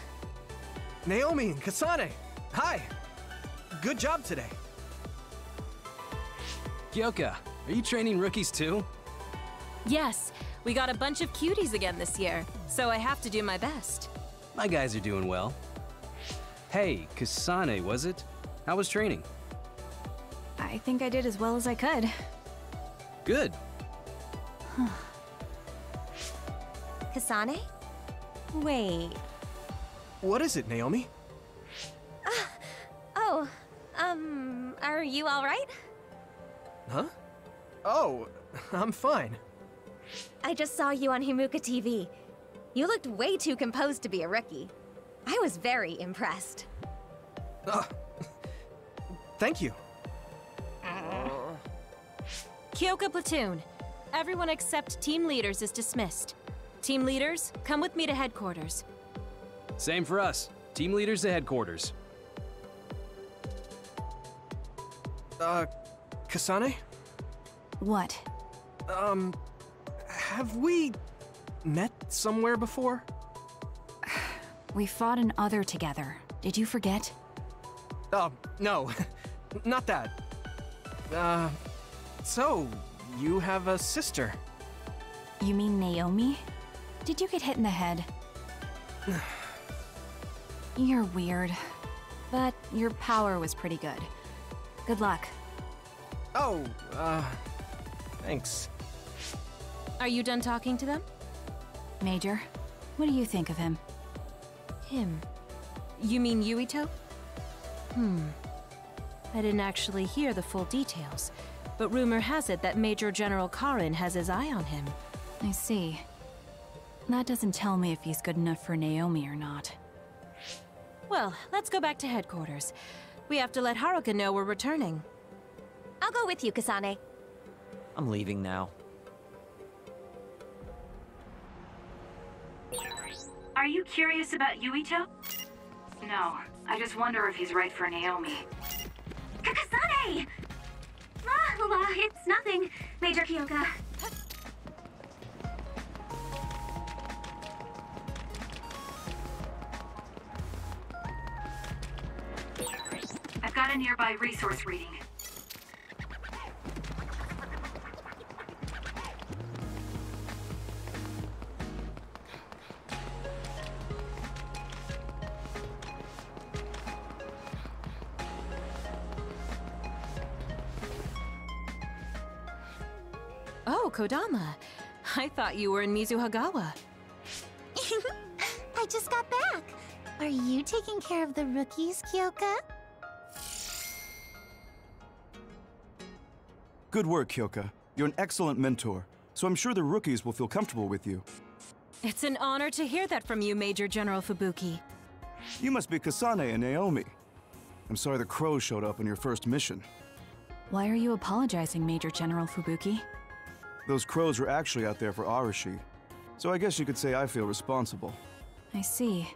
Speaker 1: Naomi and Kasane, hi. Good job today.
Speaker 19: Kyoka, are you training rookies too?
Speaker 20: Yes, we got a bunch of cuties again this year, so I have to do my best.
Speaker 19: My guys are doing well. Hey, Kasane, was it? How was training?
Speaker 3: I think I did as well as I could.
Speaker 19: Good.
Speaker 6: Kasane? Wait.
Speaker 1: What is it, Naomi?
Speaker 6: Oh, um, are you alright?
Speaker 1: Huh? Oh, I'm fine.
Speaker 6: I just saw you on Himuka TV. You looked way too composed to be a rookie. I was very impressed.
Speaker 1: Uh, thank you.
Speaker 20: Kyoka Platoon. Everyone except team leaders is dismissed. Team leaders, come with me to headquarters.
Speaker 19: Same for us. Team leaders to headquarters.
Speaker 1: Uh, Kasane?
Speaker 3: What?
Speaker 1: Um, have we met somewhere before?
Speaker 3: We fought an other together. Did you forget?
Speaker 1: Oh, no. Not that. Uh, so, you have a sister.
Speaker 3: You mean Naomi? Did you get hit in the head? You're weird. But your power was pretty good. Good luck.
Speaker 1: Oh, uh, thanks.
Speaker 20: Are you done talking to them?
Speaker 3: Major, what do you think of him?
Speaker 20: Him? You mean Yuito? Hmm. I didn't actually hear the full details, but rumor has it that Major General Karen has his eye on him.
Speaker 3: I see. That doesn't tell me if he's good enough for Naomi or not.
Speaker 20: Well, let's go back to headquarters. We have to let Haruka know we're returning.
Speaker 6: I'll go with you, Kasane.
Speaker 18: I'm leaving now.
Speaker 5: Are you curious about Yuito? No, I just wonder if he's right for Naomi.
Speaker 8: Kakasane! La la, it's nothing, Major Kyoka.
Speaker 5: I've got a nearby resource reading.
Speaker 20: I thought you were in Mizuhagawa.
Speaker 14: I just got back. Are you taking care of the rookies, Kyoka?
Speaker 23: Good work, Kyoka. You're an excellent mentor, so I'm sure the rookies will feel comfortable with you.
Speaker 20: It's an honor to hear that from you, Major General Fubuki.
Speaker 23: You must be Kasane and Naomi. I'm sorry the crows showed up on your first mission.
Speaker 3: Why are you apologizing, Major General Fubuki?
Speaker 23: Those crows were actually out there for Arashi, so I guess you could say I feel responsible.
Speaker 3: I see.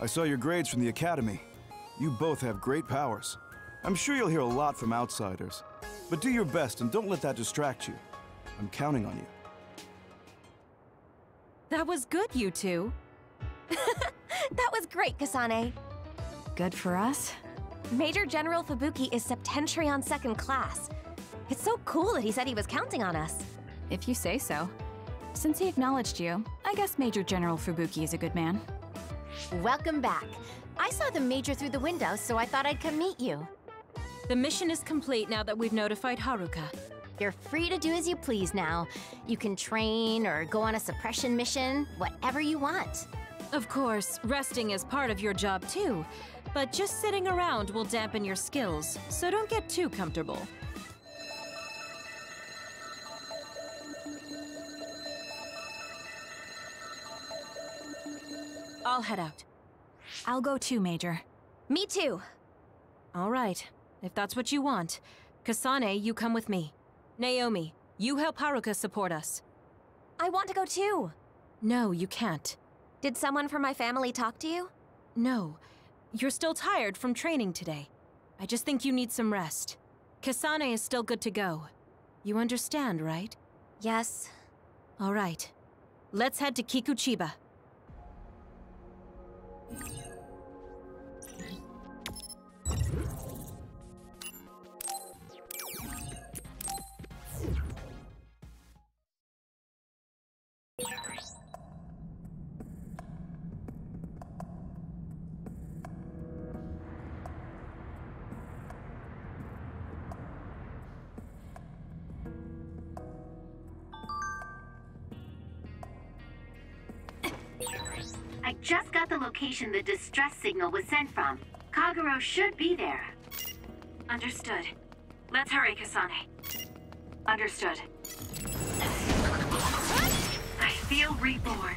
Speaker 23: I saw your grades from the Academy. You both have great powers. I'm sure you'll hear a lot from outsiders. But do your best and don't let that distract you. I'm counting on you.
Speaker 20: That was good, you two.
Speaker 6: that was great, Kasane.
Speaker 3: Good for us?
Speaker 6: Major General Fubuki is Septentrion second class. It's so cool that he said he was counting on us.
Speaker 3: If you say so. Since he acknowledged you, I guess Major General Fubuki is a good man.
Speaker 14: Welcome back. I saw the Major through the window, so I thought I'd come meet you.
Speaker 20: The mission is complete now that we've notified Haruka.
Speaker 14: You're free to do as you please now. You can train or go on a suppression mission, whatever you want.
Speaker 20: Of course, resting is part of your job too, but just sitting around will dampen your skills, so don't get too comfortable. I'll head out.
Speaker 3: I'll go too, Major.
Speaker 6: Me too.
Speaker 20: All right, if that's what you want. Kasane, you come with me. Naomi, you help Haruka support us.
Speaker 6: I want to go too.
Speaker 20: No, you can't.
Speaker 6: Did someone from my family talk to you?
Speaker 20: No. You're still tired from training today. I just think you need some rest. Kasane is still good to go. You understand, right?
Speaker 6: Yes.
Speaker 20: All right. Let's head to Kikuchiba.
Speaker 8: Yeah. Location the distress signal was sent from. Kagero should be there.
Speaker 5: Understood. Let's hurry, Kasane. Understood.
Speaker 8: I feel reborn.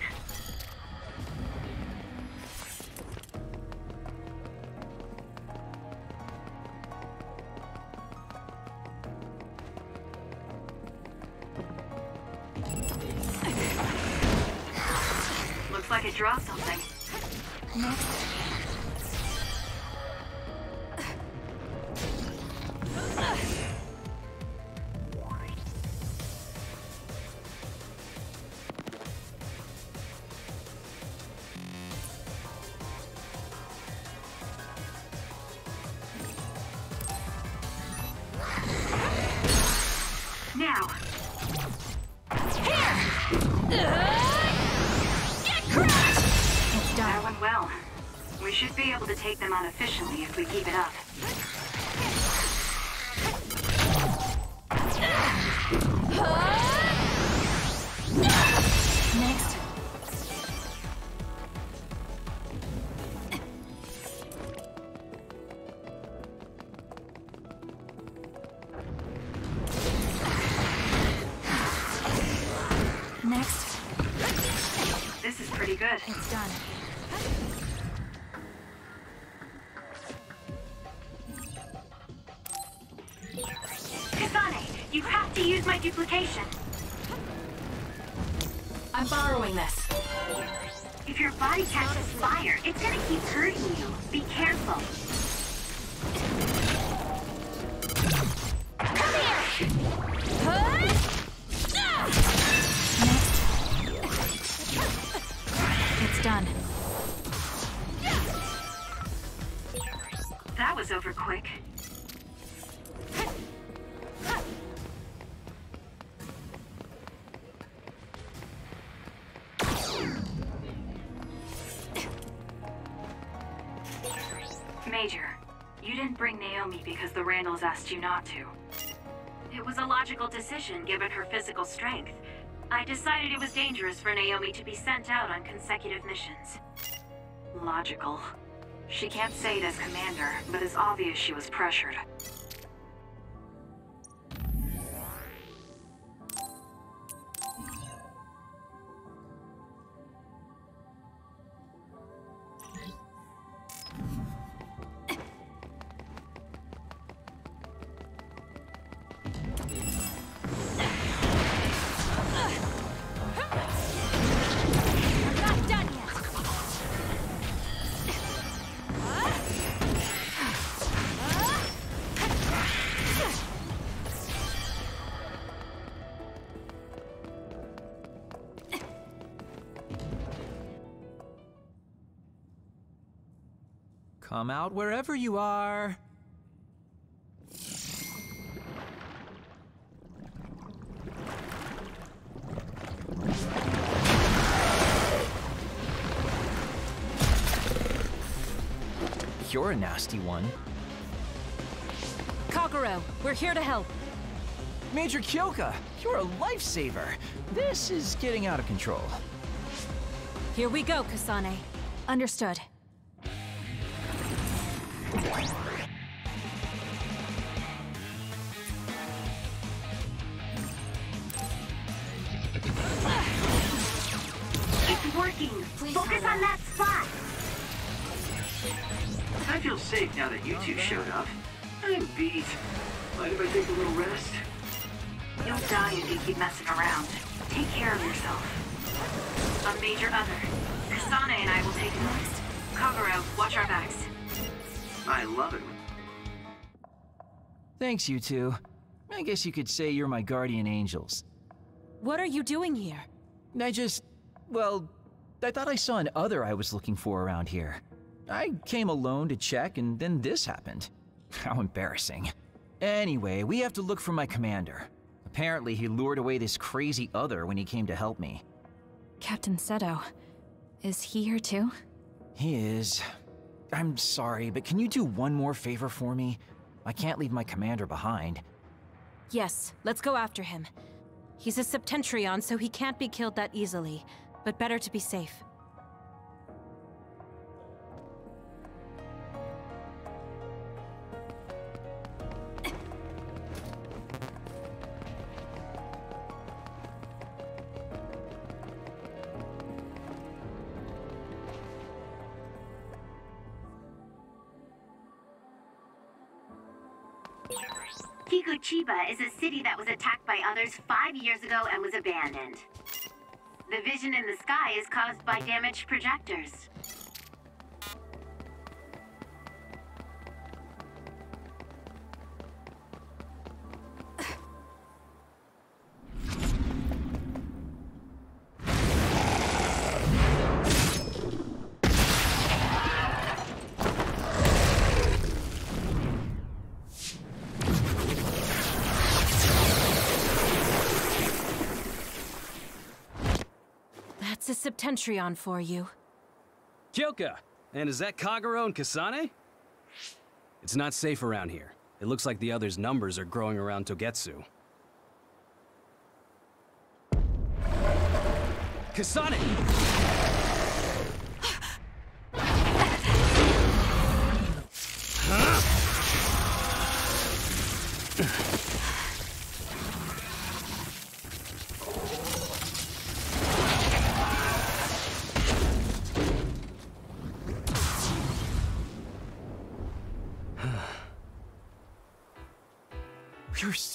Speaker 5: That was over quick. Major, you didn't bring Naomi because the Randalls asked you not to.
Speaker 8: It was a logical decision given her physical strength. I decided it was dangerous for Naomi to be sent out on consecutive missions.
Speaker 5: Logical. She can't say it as commander, but it's obvious she was pressured.
Speaker 24: Come out wherever you are. You're a nasty one.
Speaker 20: Kagero, we're here to help.
Speaker 24: Major Kyoka, you're a lifesaver. This is getting out of control.
Speaker 20: Here we go, Kasane.
Speaker 3: Understood.
Speaker 24: Thanks, you two. I guess you could say you're my guardian angels.
Speaker 20: What are you doing here?
Speaker 24: I just. Well, I thought I saw an other I was looking for around here. I came alone to check, and then this happened. How embarrassing. Anyway, we have to look for my commander. Apparently, he lured away this crazy other when he came to help me.
Speaker 3: Captain Seto. Is he here too?
Speaker 24: He is. I'm sorry, but can you do one more favor for me? I can't leave my commander behind.
Speaker 20: Yes, let's go after him. He's a Septentrion, so he can't be killed that easily. But better to be safe.
Speaker 14: Is a city that was attacked by others five years ago and was abandoned. The vision in the sky is caused by damaged projectors.
Speaker 20: A for you.
Speaker 16: Kyoka,
Speaker 19: And is that Kagero and Kasane? It's not safe around here. It looks like the others' numbers are growing around Togetsu. Kasane!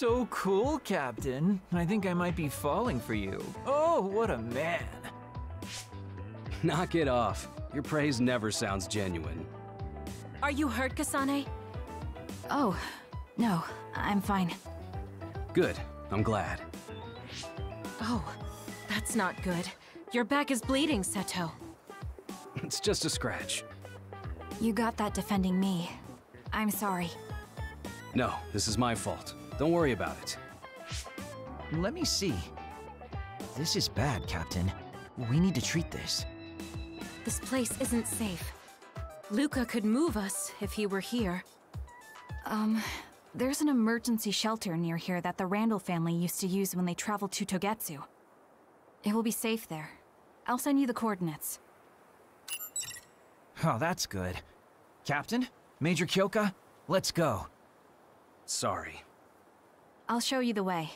Speaker 24: So cool, Captain. I think I might be falling for you. Oh, what a man.
Speaker 19: Knock it off. Your praise never sounds genuine.
Speaker 20: Are you hurt, Kasane?
Speaker 3: Oh, no, I'm fine.
Speaker 19: Good. I'm glad.
Speaker 20: Oh, that's not good. Your back is bleeding, Seto.
Speaker 19: It's just a scratch.
Speaker 3: You got that defending me. I'm sorry.
Speaker 19: No, this is my fault. Don't worry about it.
Speaker 24: Let me see. This is bad, Captain. We need to treat this.
Speaker 20: This place isn't safe. Luka could move us if he were here.
Speaker 3: Um, there's an emergency shelter near here that the Randall family used to use when they traveled to Togetsu. It will be safe there. I'll send you the coordinates.
Speaker 24: Oh, that's good. Captain? Major Kyoka? Let's go.
Speaker 19: Sorry.
Speaker 3: I'll show you the way.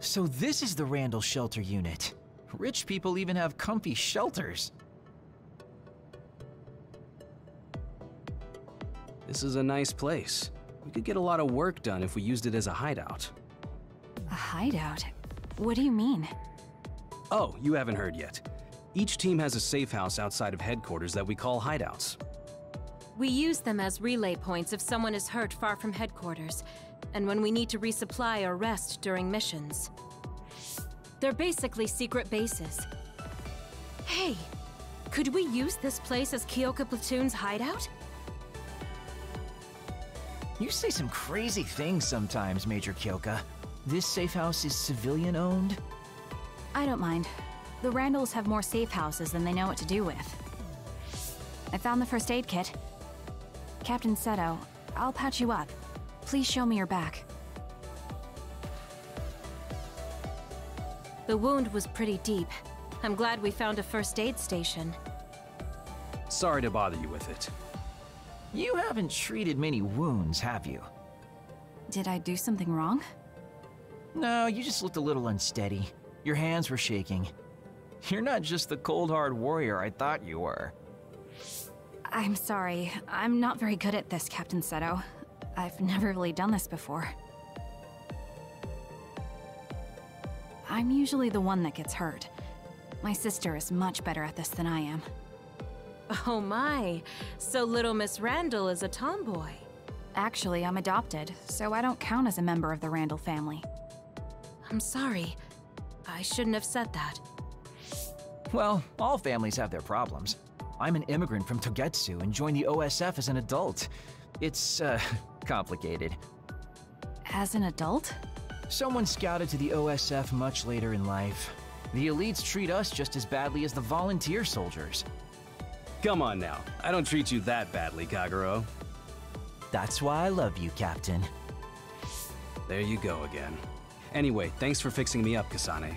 Speaker 24: So this is the Randall Shelter Unit. Rich people even have comfy shelters.
Speaker 19: This is a nice place. We could get a lot of work done if we used it as a hideout.
Speaker 3: A hideout? What do you mean?
Speaker 19: Oh, you haven't heard yet. Each team has a safe house outside of headquarters that we call hideouts.
Speaker 20: We use them as relay points if someone is hurt far from headquarters, and when we need to resupply or rest during missions. They're basically secret bases. Hey, could we use this place as Kyoka Platoon's hideout?
Speaker 24: You say some crazy things sometimes, Major Kyoka. This safe house is civilian owned?
Speaker 3: I don't mind. The Randalls have more safe houses than they know what to do with. I found the first aid kit. Captain Seto, I'll patch you up. Please show me your back.
Speaker 20: The wound was pretty deep. I'm glad we found a first aid station.
Speaker 19: Sorry to bother you with it.
Speaker 24: You haven't treated many wounds, have you?
Speaker 3: Did I do something wrong?
Speaker 24: No, you just looked a little unsteady. Your hands were shaking. You're not just the cold hard warrior I thought you were.
Speaker 3: I'm sorry. I'm not very good at this, Captain Seto. I've never really done this before. I'm usually the one that gets hurt. My sister is much better at this than I am.
Speaker 20: Oh my, so little Miss Randall is a tomboy.
Speaker 3: Actually, I'm adopted, so I don't count as a member of the Randall family.
Speaker 20: I'm sorry. I shouldn't have said that.
Speaker 24: Well, all families have their problems. I'm an immigrant from Togetsu and joined the OSF as an adult. It's, uh, complicated.
Speaker 3: As an adult?
Speaker 24: Someone scouted to the OSF much later in life. The elites treat us just as badly as the volunteer soldiers.
Speaker 19: Come on now. I don't treat you that badly, Kagero.
Speaker 24: That's why I love you, Captain.
Speaker 19: There you go again. Anyway, thanks for fixing me up, Kasane.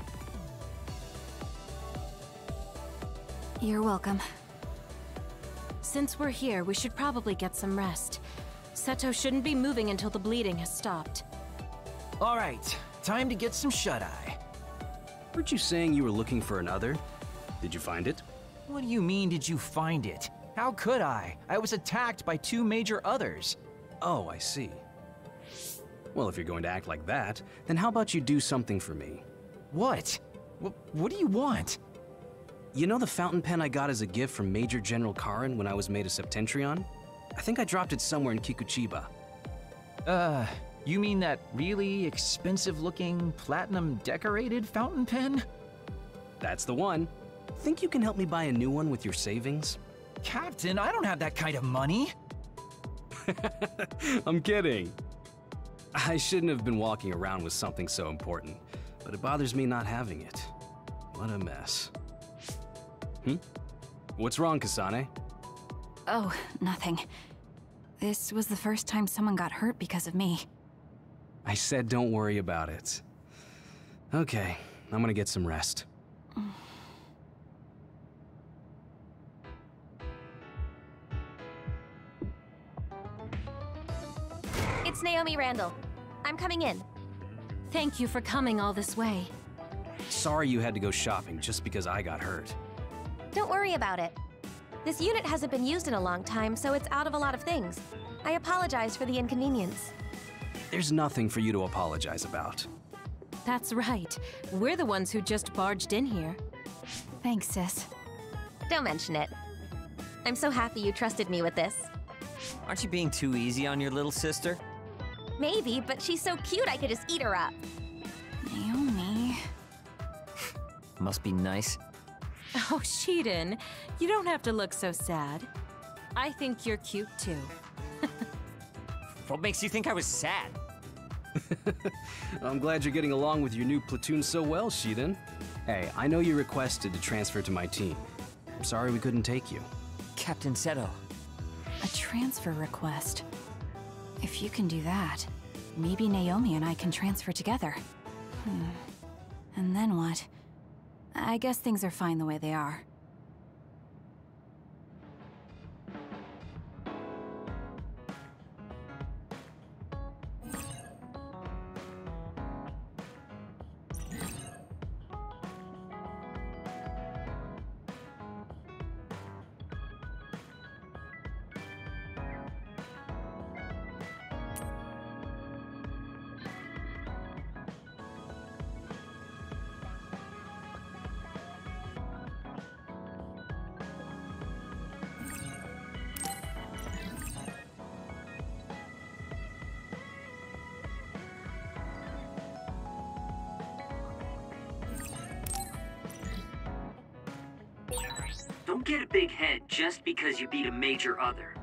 Speaker 3: You're welcome.
Speaker 20: Since we're here, we should probably get some rest. Seto shouldn't be moving until the bleeding has stopped.
Speaker 24: All right, time to get some shut-eye.
Speaker 19: Weren't you saying you were looking for another? Did you find it?
Speaker 24: What do you mean, did you find it? How could I? I was attacked by two major others.
Speaker 19: Oh, I see. Well, if you're going to act like that, then how about you do something for me?
Speaker 24: What? W what do you want?
Speaker 19: You know the fountain pen I got as a gift from Major General Karin when I was made a Septentrion? I think I dropped it somewhere in Kikuchiba.
Speaker 24: Uh, you mean that really expensive looking, platinum decorated fountain pen?
Speaker 19: That's the one. Think you can help me buy a new one with your savings?
Speaker 24: Captain, I don't have that kind of money.
Speaker 19: I'm kidding. I shouldn't have been walking around with something so important, but it bothers me not having it. What a mess. Hmm? What's wrong, Kasane?
Speaker 3: Oh, nothing. This was the first time someone got hurt because of me.
Speaker 19: I said don't worry about it. Okay, I'm gonna get some rest.
Speaker 6: It's Naomi Randall. I'm coming in.
Speaker 20: Thank you for coming all this way.
Speaker 19: Sorry you had to go shopping just because I got hurt.
Speaker 6: Don't worry about it. This unit hasn't been used in a long time, so it's out of a lot of things. I apologize for the inconvenience.
Speaker 19: There's nothing for you to apologize about.
Speaker 20: That's right. We're the ones who just barged in here.
Speaker 3: Thanks, sis.
Speaker 6: Don't mention it. I'm so happy you trusted me with this.
Speaker 18: Aren't you being too easy on your little sister?
Speaker 6: Maybe, but she's so cute I could just eat her up.
Speaker 3: Naomi.
Speaker 18: Must be nice.
Speaker 20: Oh, Shiden, you don't have to look so sad. I think you're cute too.
Speaker 18: What makes you think I was sad?
Speaker 19: I'm glad you're getting along with your new platoon so well, Shiden. Hey, I know you requested to transfer to my team. I'm sorry we couldn't take you.
Speaker 18: Captain Seto.
Speaker 3: A transfer request. If you can do that, maybe Naomi and I can transfer together. Hmm. And then what? I guess things are fine the way they are.
Speaker 21: Because you beat a major other.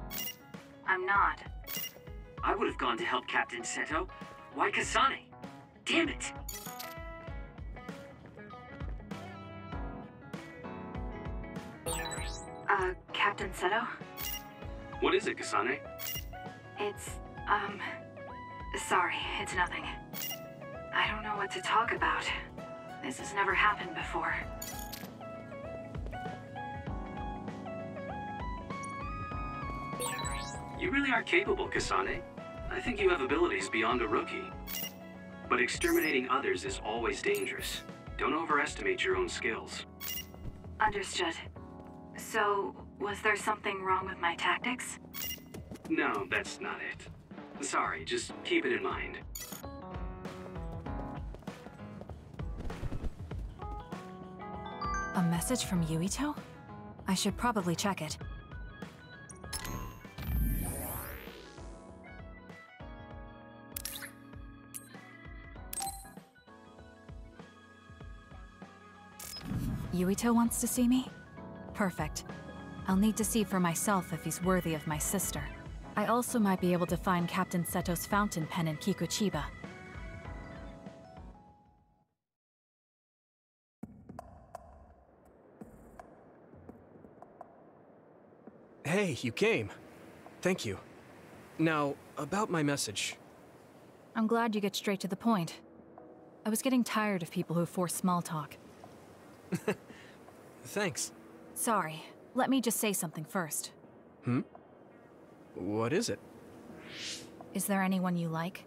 Speaker 5: I'm not.
Speaker 21: I would have gone to help Captain Seto. Why Kasane? Damn it!
Speaker 5: Uh, Captain Seto?
Speaker 21: What is it, Kasane?
Speaker 5: It's, um... Sorry, it's nothing. I don't know what to talk about. This has never happened before.
Speaker 25: Really are capable, Kasane. I think you have abilities beyond a rookie. But exterminating others is always dangerous. Don't overestimate your own skills.
Speaker 5: Understood. So, was there something wrong with my tactics?
Speaker 25: No, that's not it. Sorry, just keep it in mind.
Speaker 3: A message from Yuito? I should probably check it. Yuito wants to see me? Perfect. I'll need to see for myself if he's worthy of my sister. I also might be able to find Captain Seto's fountain pen in Kikuchiba.
Speaker 1: Hey, you came. Thank you. Now, about my message.
Speaker 3: I'm glad you get straight to the point. I was getting tired of people who force small talk.
Speaker 1: Thanks.
Speaker 3: Sorry. Let me just say something first.
Speaker 1: Hmm? What is it?
Speaker 3: Is there anyone you like?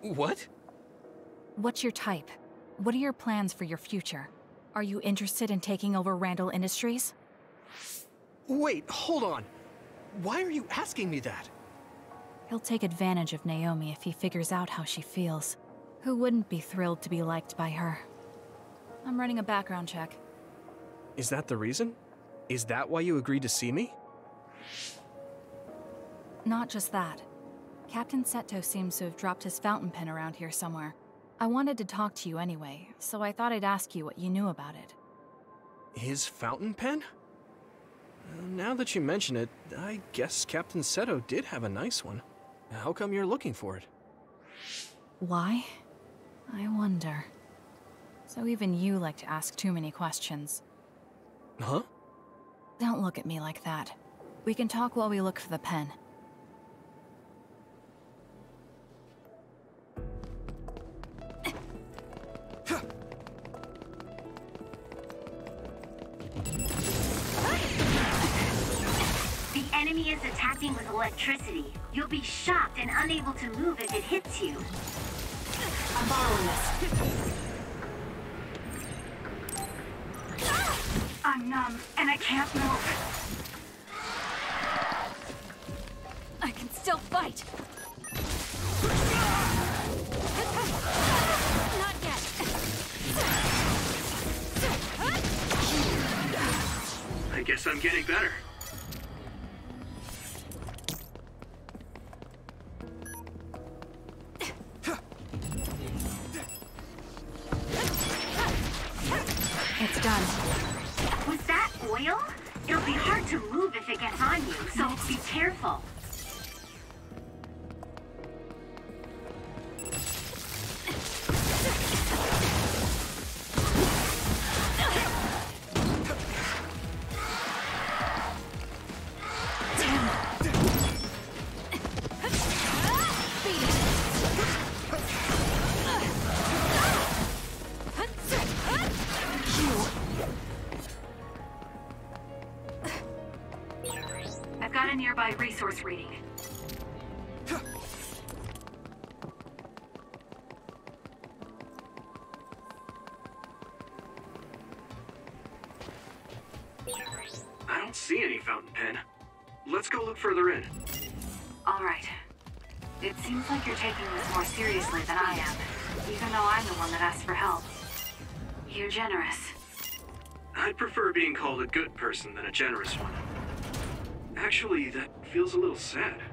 Speaker 1: What?
Speaker 3: What's your type? What are your plans for your future? Are you interested in taking over Randall Industries?
Speaker 1: Wait, hold on. Why are you asking me that?
Speaker 3: He'll take advantage of Naomi if he figures out how she feels. Who wouldn't be thrilled to be liked by her? I'm running a background check.
Speaker 1: Is that the reason? Is that why you agreed to see me?
Speaker 3: Not just that. Captain Seto seems to have dropped his fountain pen around here somewhere. I wanted to talk to you anyway, so I thought I'd ask you what you knew about it.
Speaker 1: His fountain pen? Now that you mention it, I guess Captain Seto did have a nice one. How come you're looking for it?
Speaker 3: Why? I wonder. So even you like to ask too many questions.
Speaker 1: Huh?
Speaker 3: Don't look at me like that. We can talk while we look for the pen.
Speaker 8: The enemy is attacking with electricity. You'll be shocked and unable to move if it hits you. I'm borrowing this. I'm numb and I can't move.
Speaker 3: I can still fight! Not
Speaker 25: I guess I'm getting better.
Speaker 8: Resource reading.
Speaker 25: I don't see any fountain pen. Let's go look further in.
Speaker 5: All right. It seems like you're taking this more seriously than I am, even though I'm the one that asked for help. You're generous.
Speaker 25: I'd prefer being called a good person than a generous one. Actually, that feels a little sad.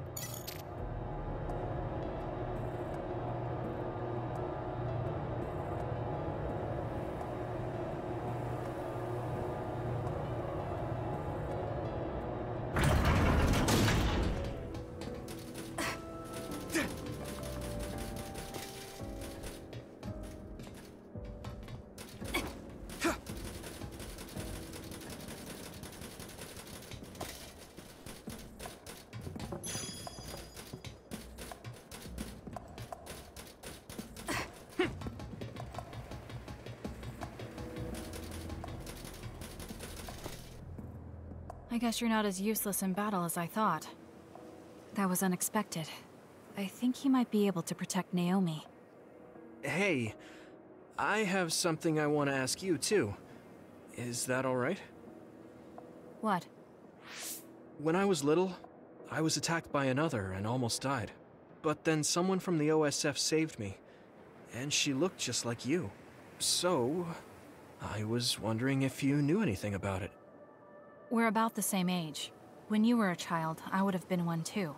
Speaker 3: Guess you're not as useless in battle as I thought. That was unexpected. I think he might be able to protect Naomi.
Speaker 1: Hey, I have something I want to ask you, too. Is that alright?
Speaker 3: What?
Speaker 1: When I was little, I was attacked by another and almost died. But then someone from the OSF saved me, and she looked just like you. So, I was wondering if you knew anything about it.
Speaker 3: We're about the same age. When you were a child, I would have been one too.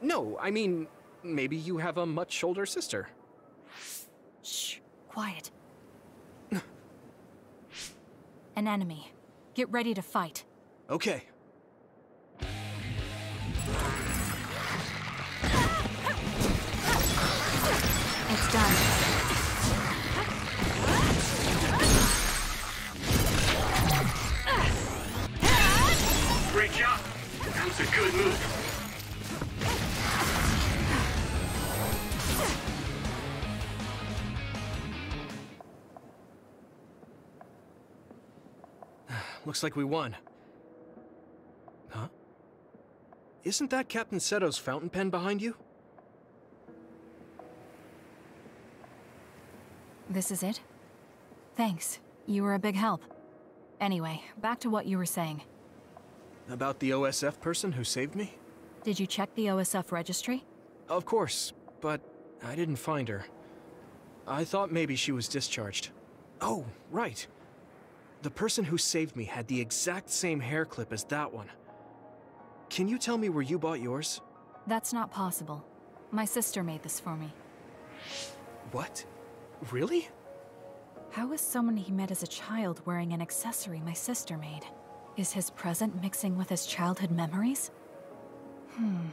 Speaker 1: No, I mean, maybe you have a much older sister.
Speaker 3: Shh, quiet. An enemy. Get ready to fight.
Speaker 1: Okay.
Speaker 3: It's done.
Speaker 1: Looks like we won. Huh? Isn't that Captain Seto's fountain pen behind you?
Speaker 3: This is it? Thanks. You were a big help. Anyway, back to what you were saying.
Speaker 1: About the OSF person who saved me?
Speaker 3: Did you check the OSF registry?
Speaker 1: Of course, but I didn't find her. I thought maybe she was discharged. Oh, right. The person who saved me had the exact same hair clip as that one. Can you tell me where you bought yours?
Speaker 3: That's not possible. My sister made this for me.
Speaker 1: What? Really?
Speaker 3: How is someone he met as a child wearing an accessory my sister made? Is his present mixing with his childhood memories? Hmm.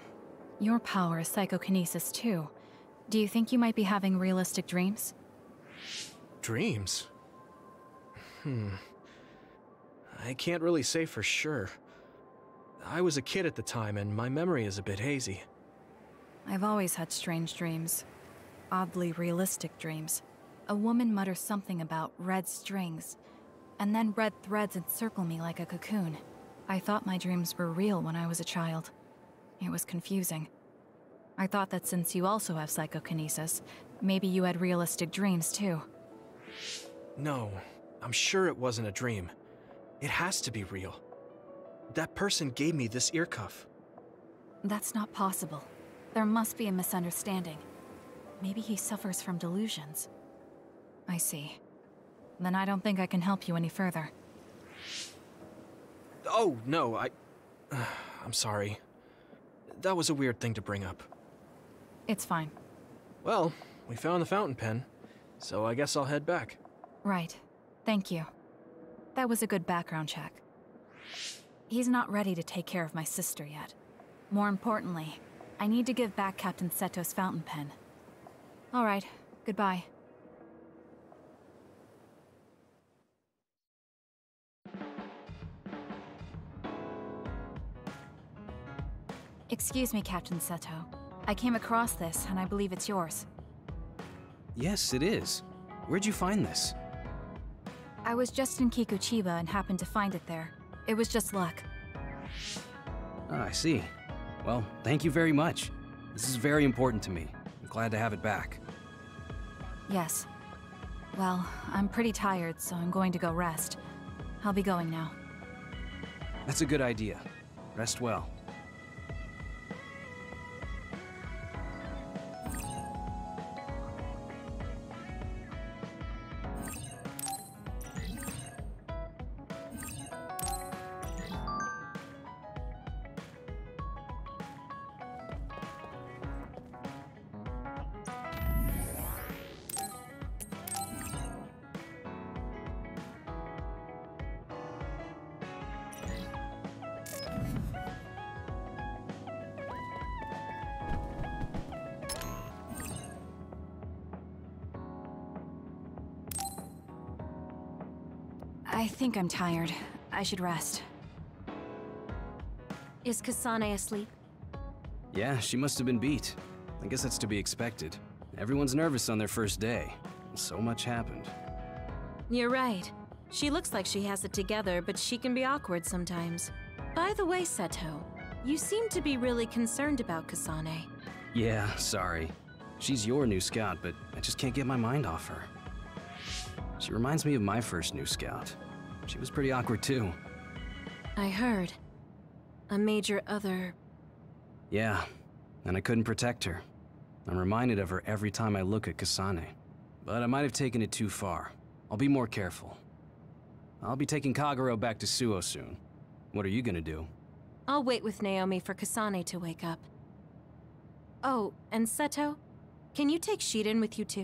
Speaker 3: Your power is psychokinesis too. Do you think you might be having realistic dreams?
Speaker 1: Dreams? Hmm. I can't really say for sure. I was a kid at the time, and my memory is a bit hazy.
Speaker 3: I've always had strange dreams. Oddly realistic dreams. A woman mutters something about red strings, and then red threads encircle me like a cocoon. I thought my dreams were real when I was a child. It was confusing. I thought that since you also have psychokinesis, maybe you had realistic dreams too.
Speaker 1: No, I'm sure it wasn't a dream. It has to be real. That person gave me this ear cuff.
Speaker 3: That's not possible. There must be a misunderstanding. Maybe he suffers from delusions. I see. Then I don't think I can help you any further.
Speaker 1: Oh, no, I... I'm sorry. That was a weird thing to bring up.
Speaker 3: It's fine.
Speaker 1: Well, we found the fountain pen, so I guess I'll head back.
Speaker 3: Right. Thank you. That was a good background check. He's not ready to take care of my sister yet. More importantly, I need to give back Captain Seto's fountain pen. All right, goodbye. Excuse me, Captain Seto. I came across this, and I believe it's yours.
Speaker 19: Yes, it is. Where'd you find this?
Speaker 3: I was just in Kikuchiba and happened to find it there. It was just luck.
Speaker 19: Ah, I see. Well, thank you very much. This is very important to me. I'm glad to have it back.
Speaker 3: Yes. Well, I'm pretty tired, so I'm going to go rest. I'll be going now.
Speaker 19: That's a good idea. Rest well.
Speaker 3: Think I'm tired. I should rest.
Speaker 20: Is Kasane asleep?
Speaker 19: Yeah, she must have been beat. I guess that's to be expected. Everyone's nervous on their first day. So much happened.
Speaker 20: You're right. She looks like she has it together, but she can be awkward sometimes. By the way, Seto, you seem to be really concerned about Kasane.
Speaker 19: Yeah, sorry. She's your new scout, but I just can't get my mind off her. She reminds me of my first new scout. She was pretty awkward too.
Speaker 20: I heard. A major other...
Speaker 19: Yeah, and I couldn't protect her. I'm reminded of her every time I look at Kasane. But I might have taken it too far. I'll be more careful. I'll be taking Kagero back to Suoh soon. What are you gonna do?
Speaker 20: I'll wait with Naomi for Kasane to wake up. Oh, and Seto? Can you take Shiden with you too?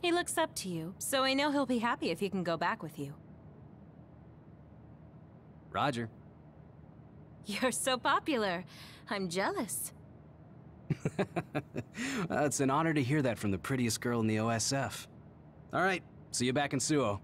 Speaker 20: He looks up to you, so I know he'll be happy if he can go back with you.
Speaker 19: Roger.
Speaker 20: You're so popular. I'm jealous.
Speaker 19: Well, it's an honor to hear that from the prettiest girl in the OSF. All right, see you back in Suoh.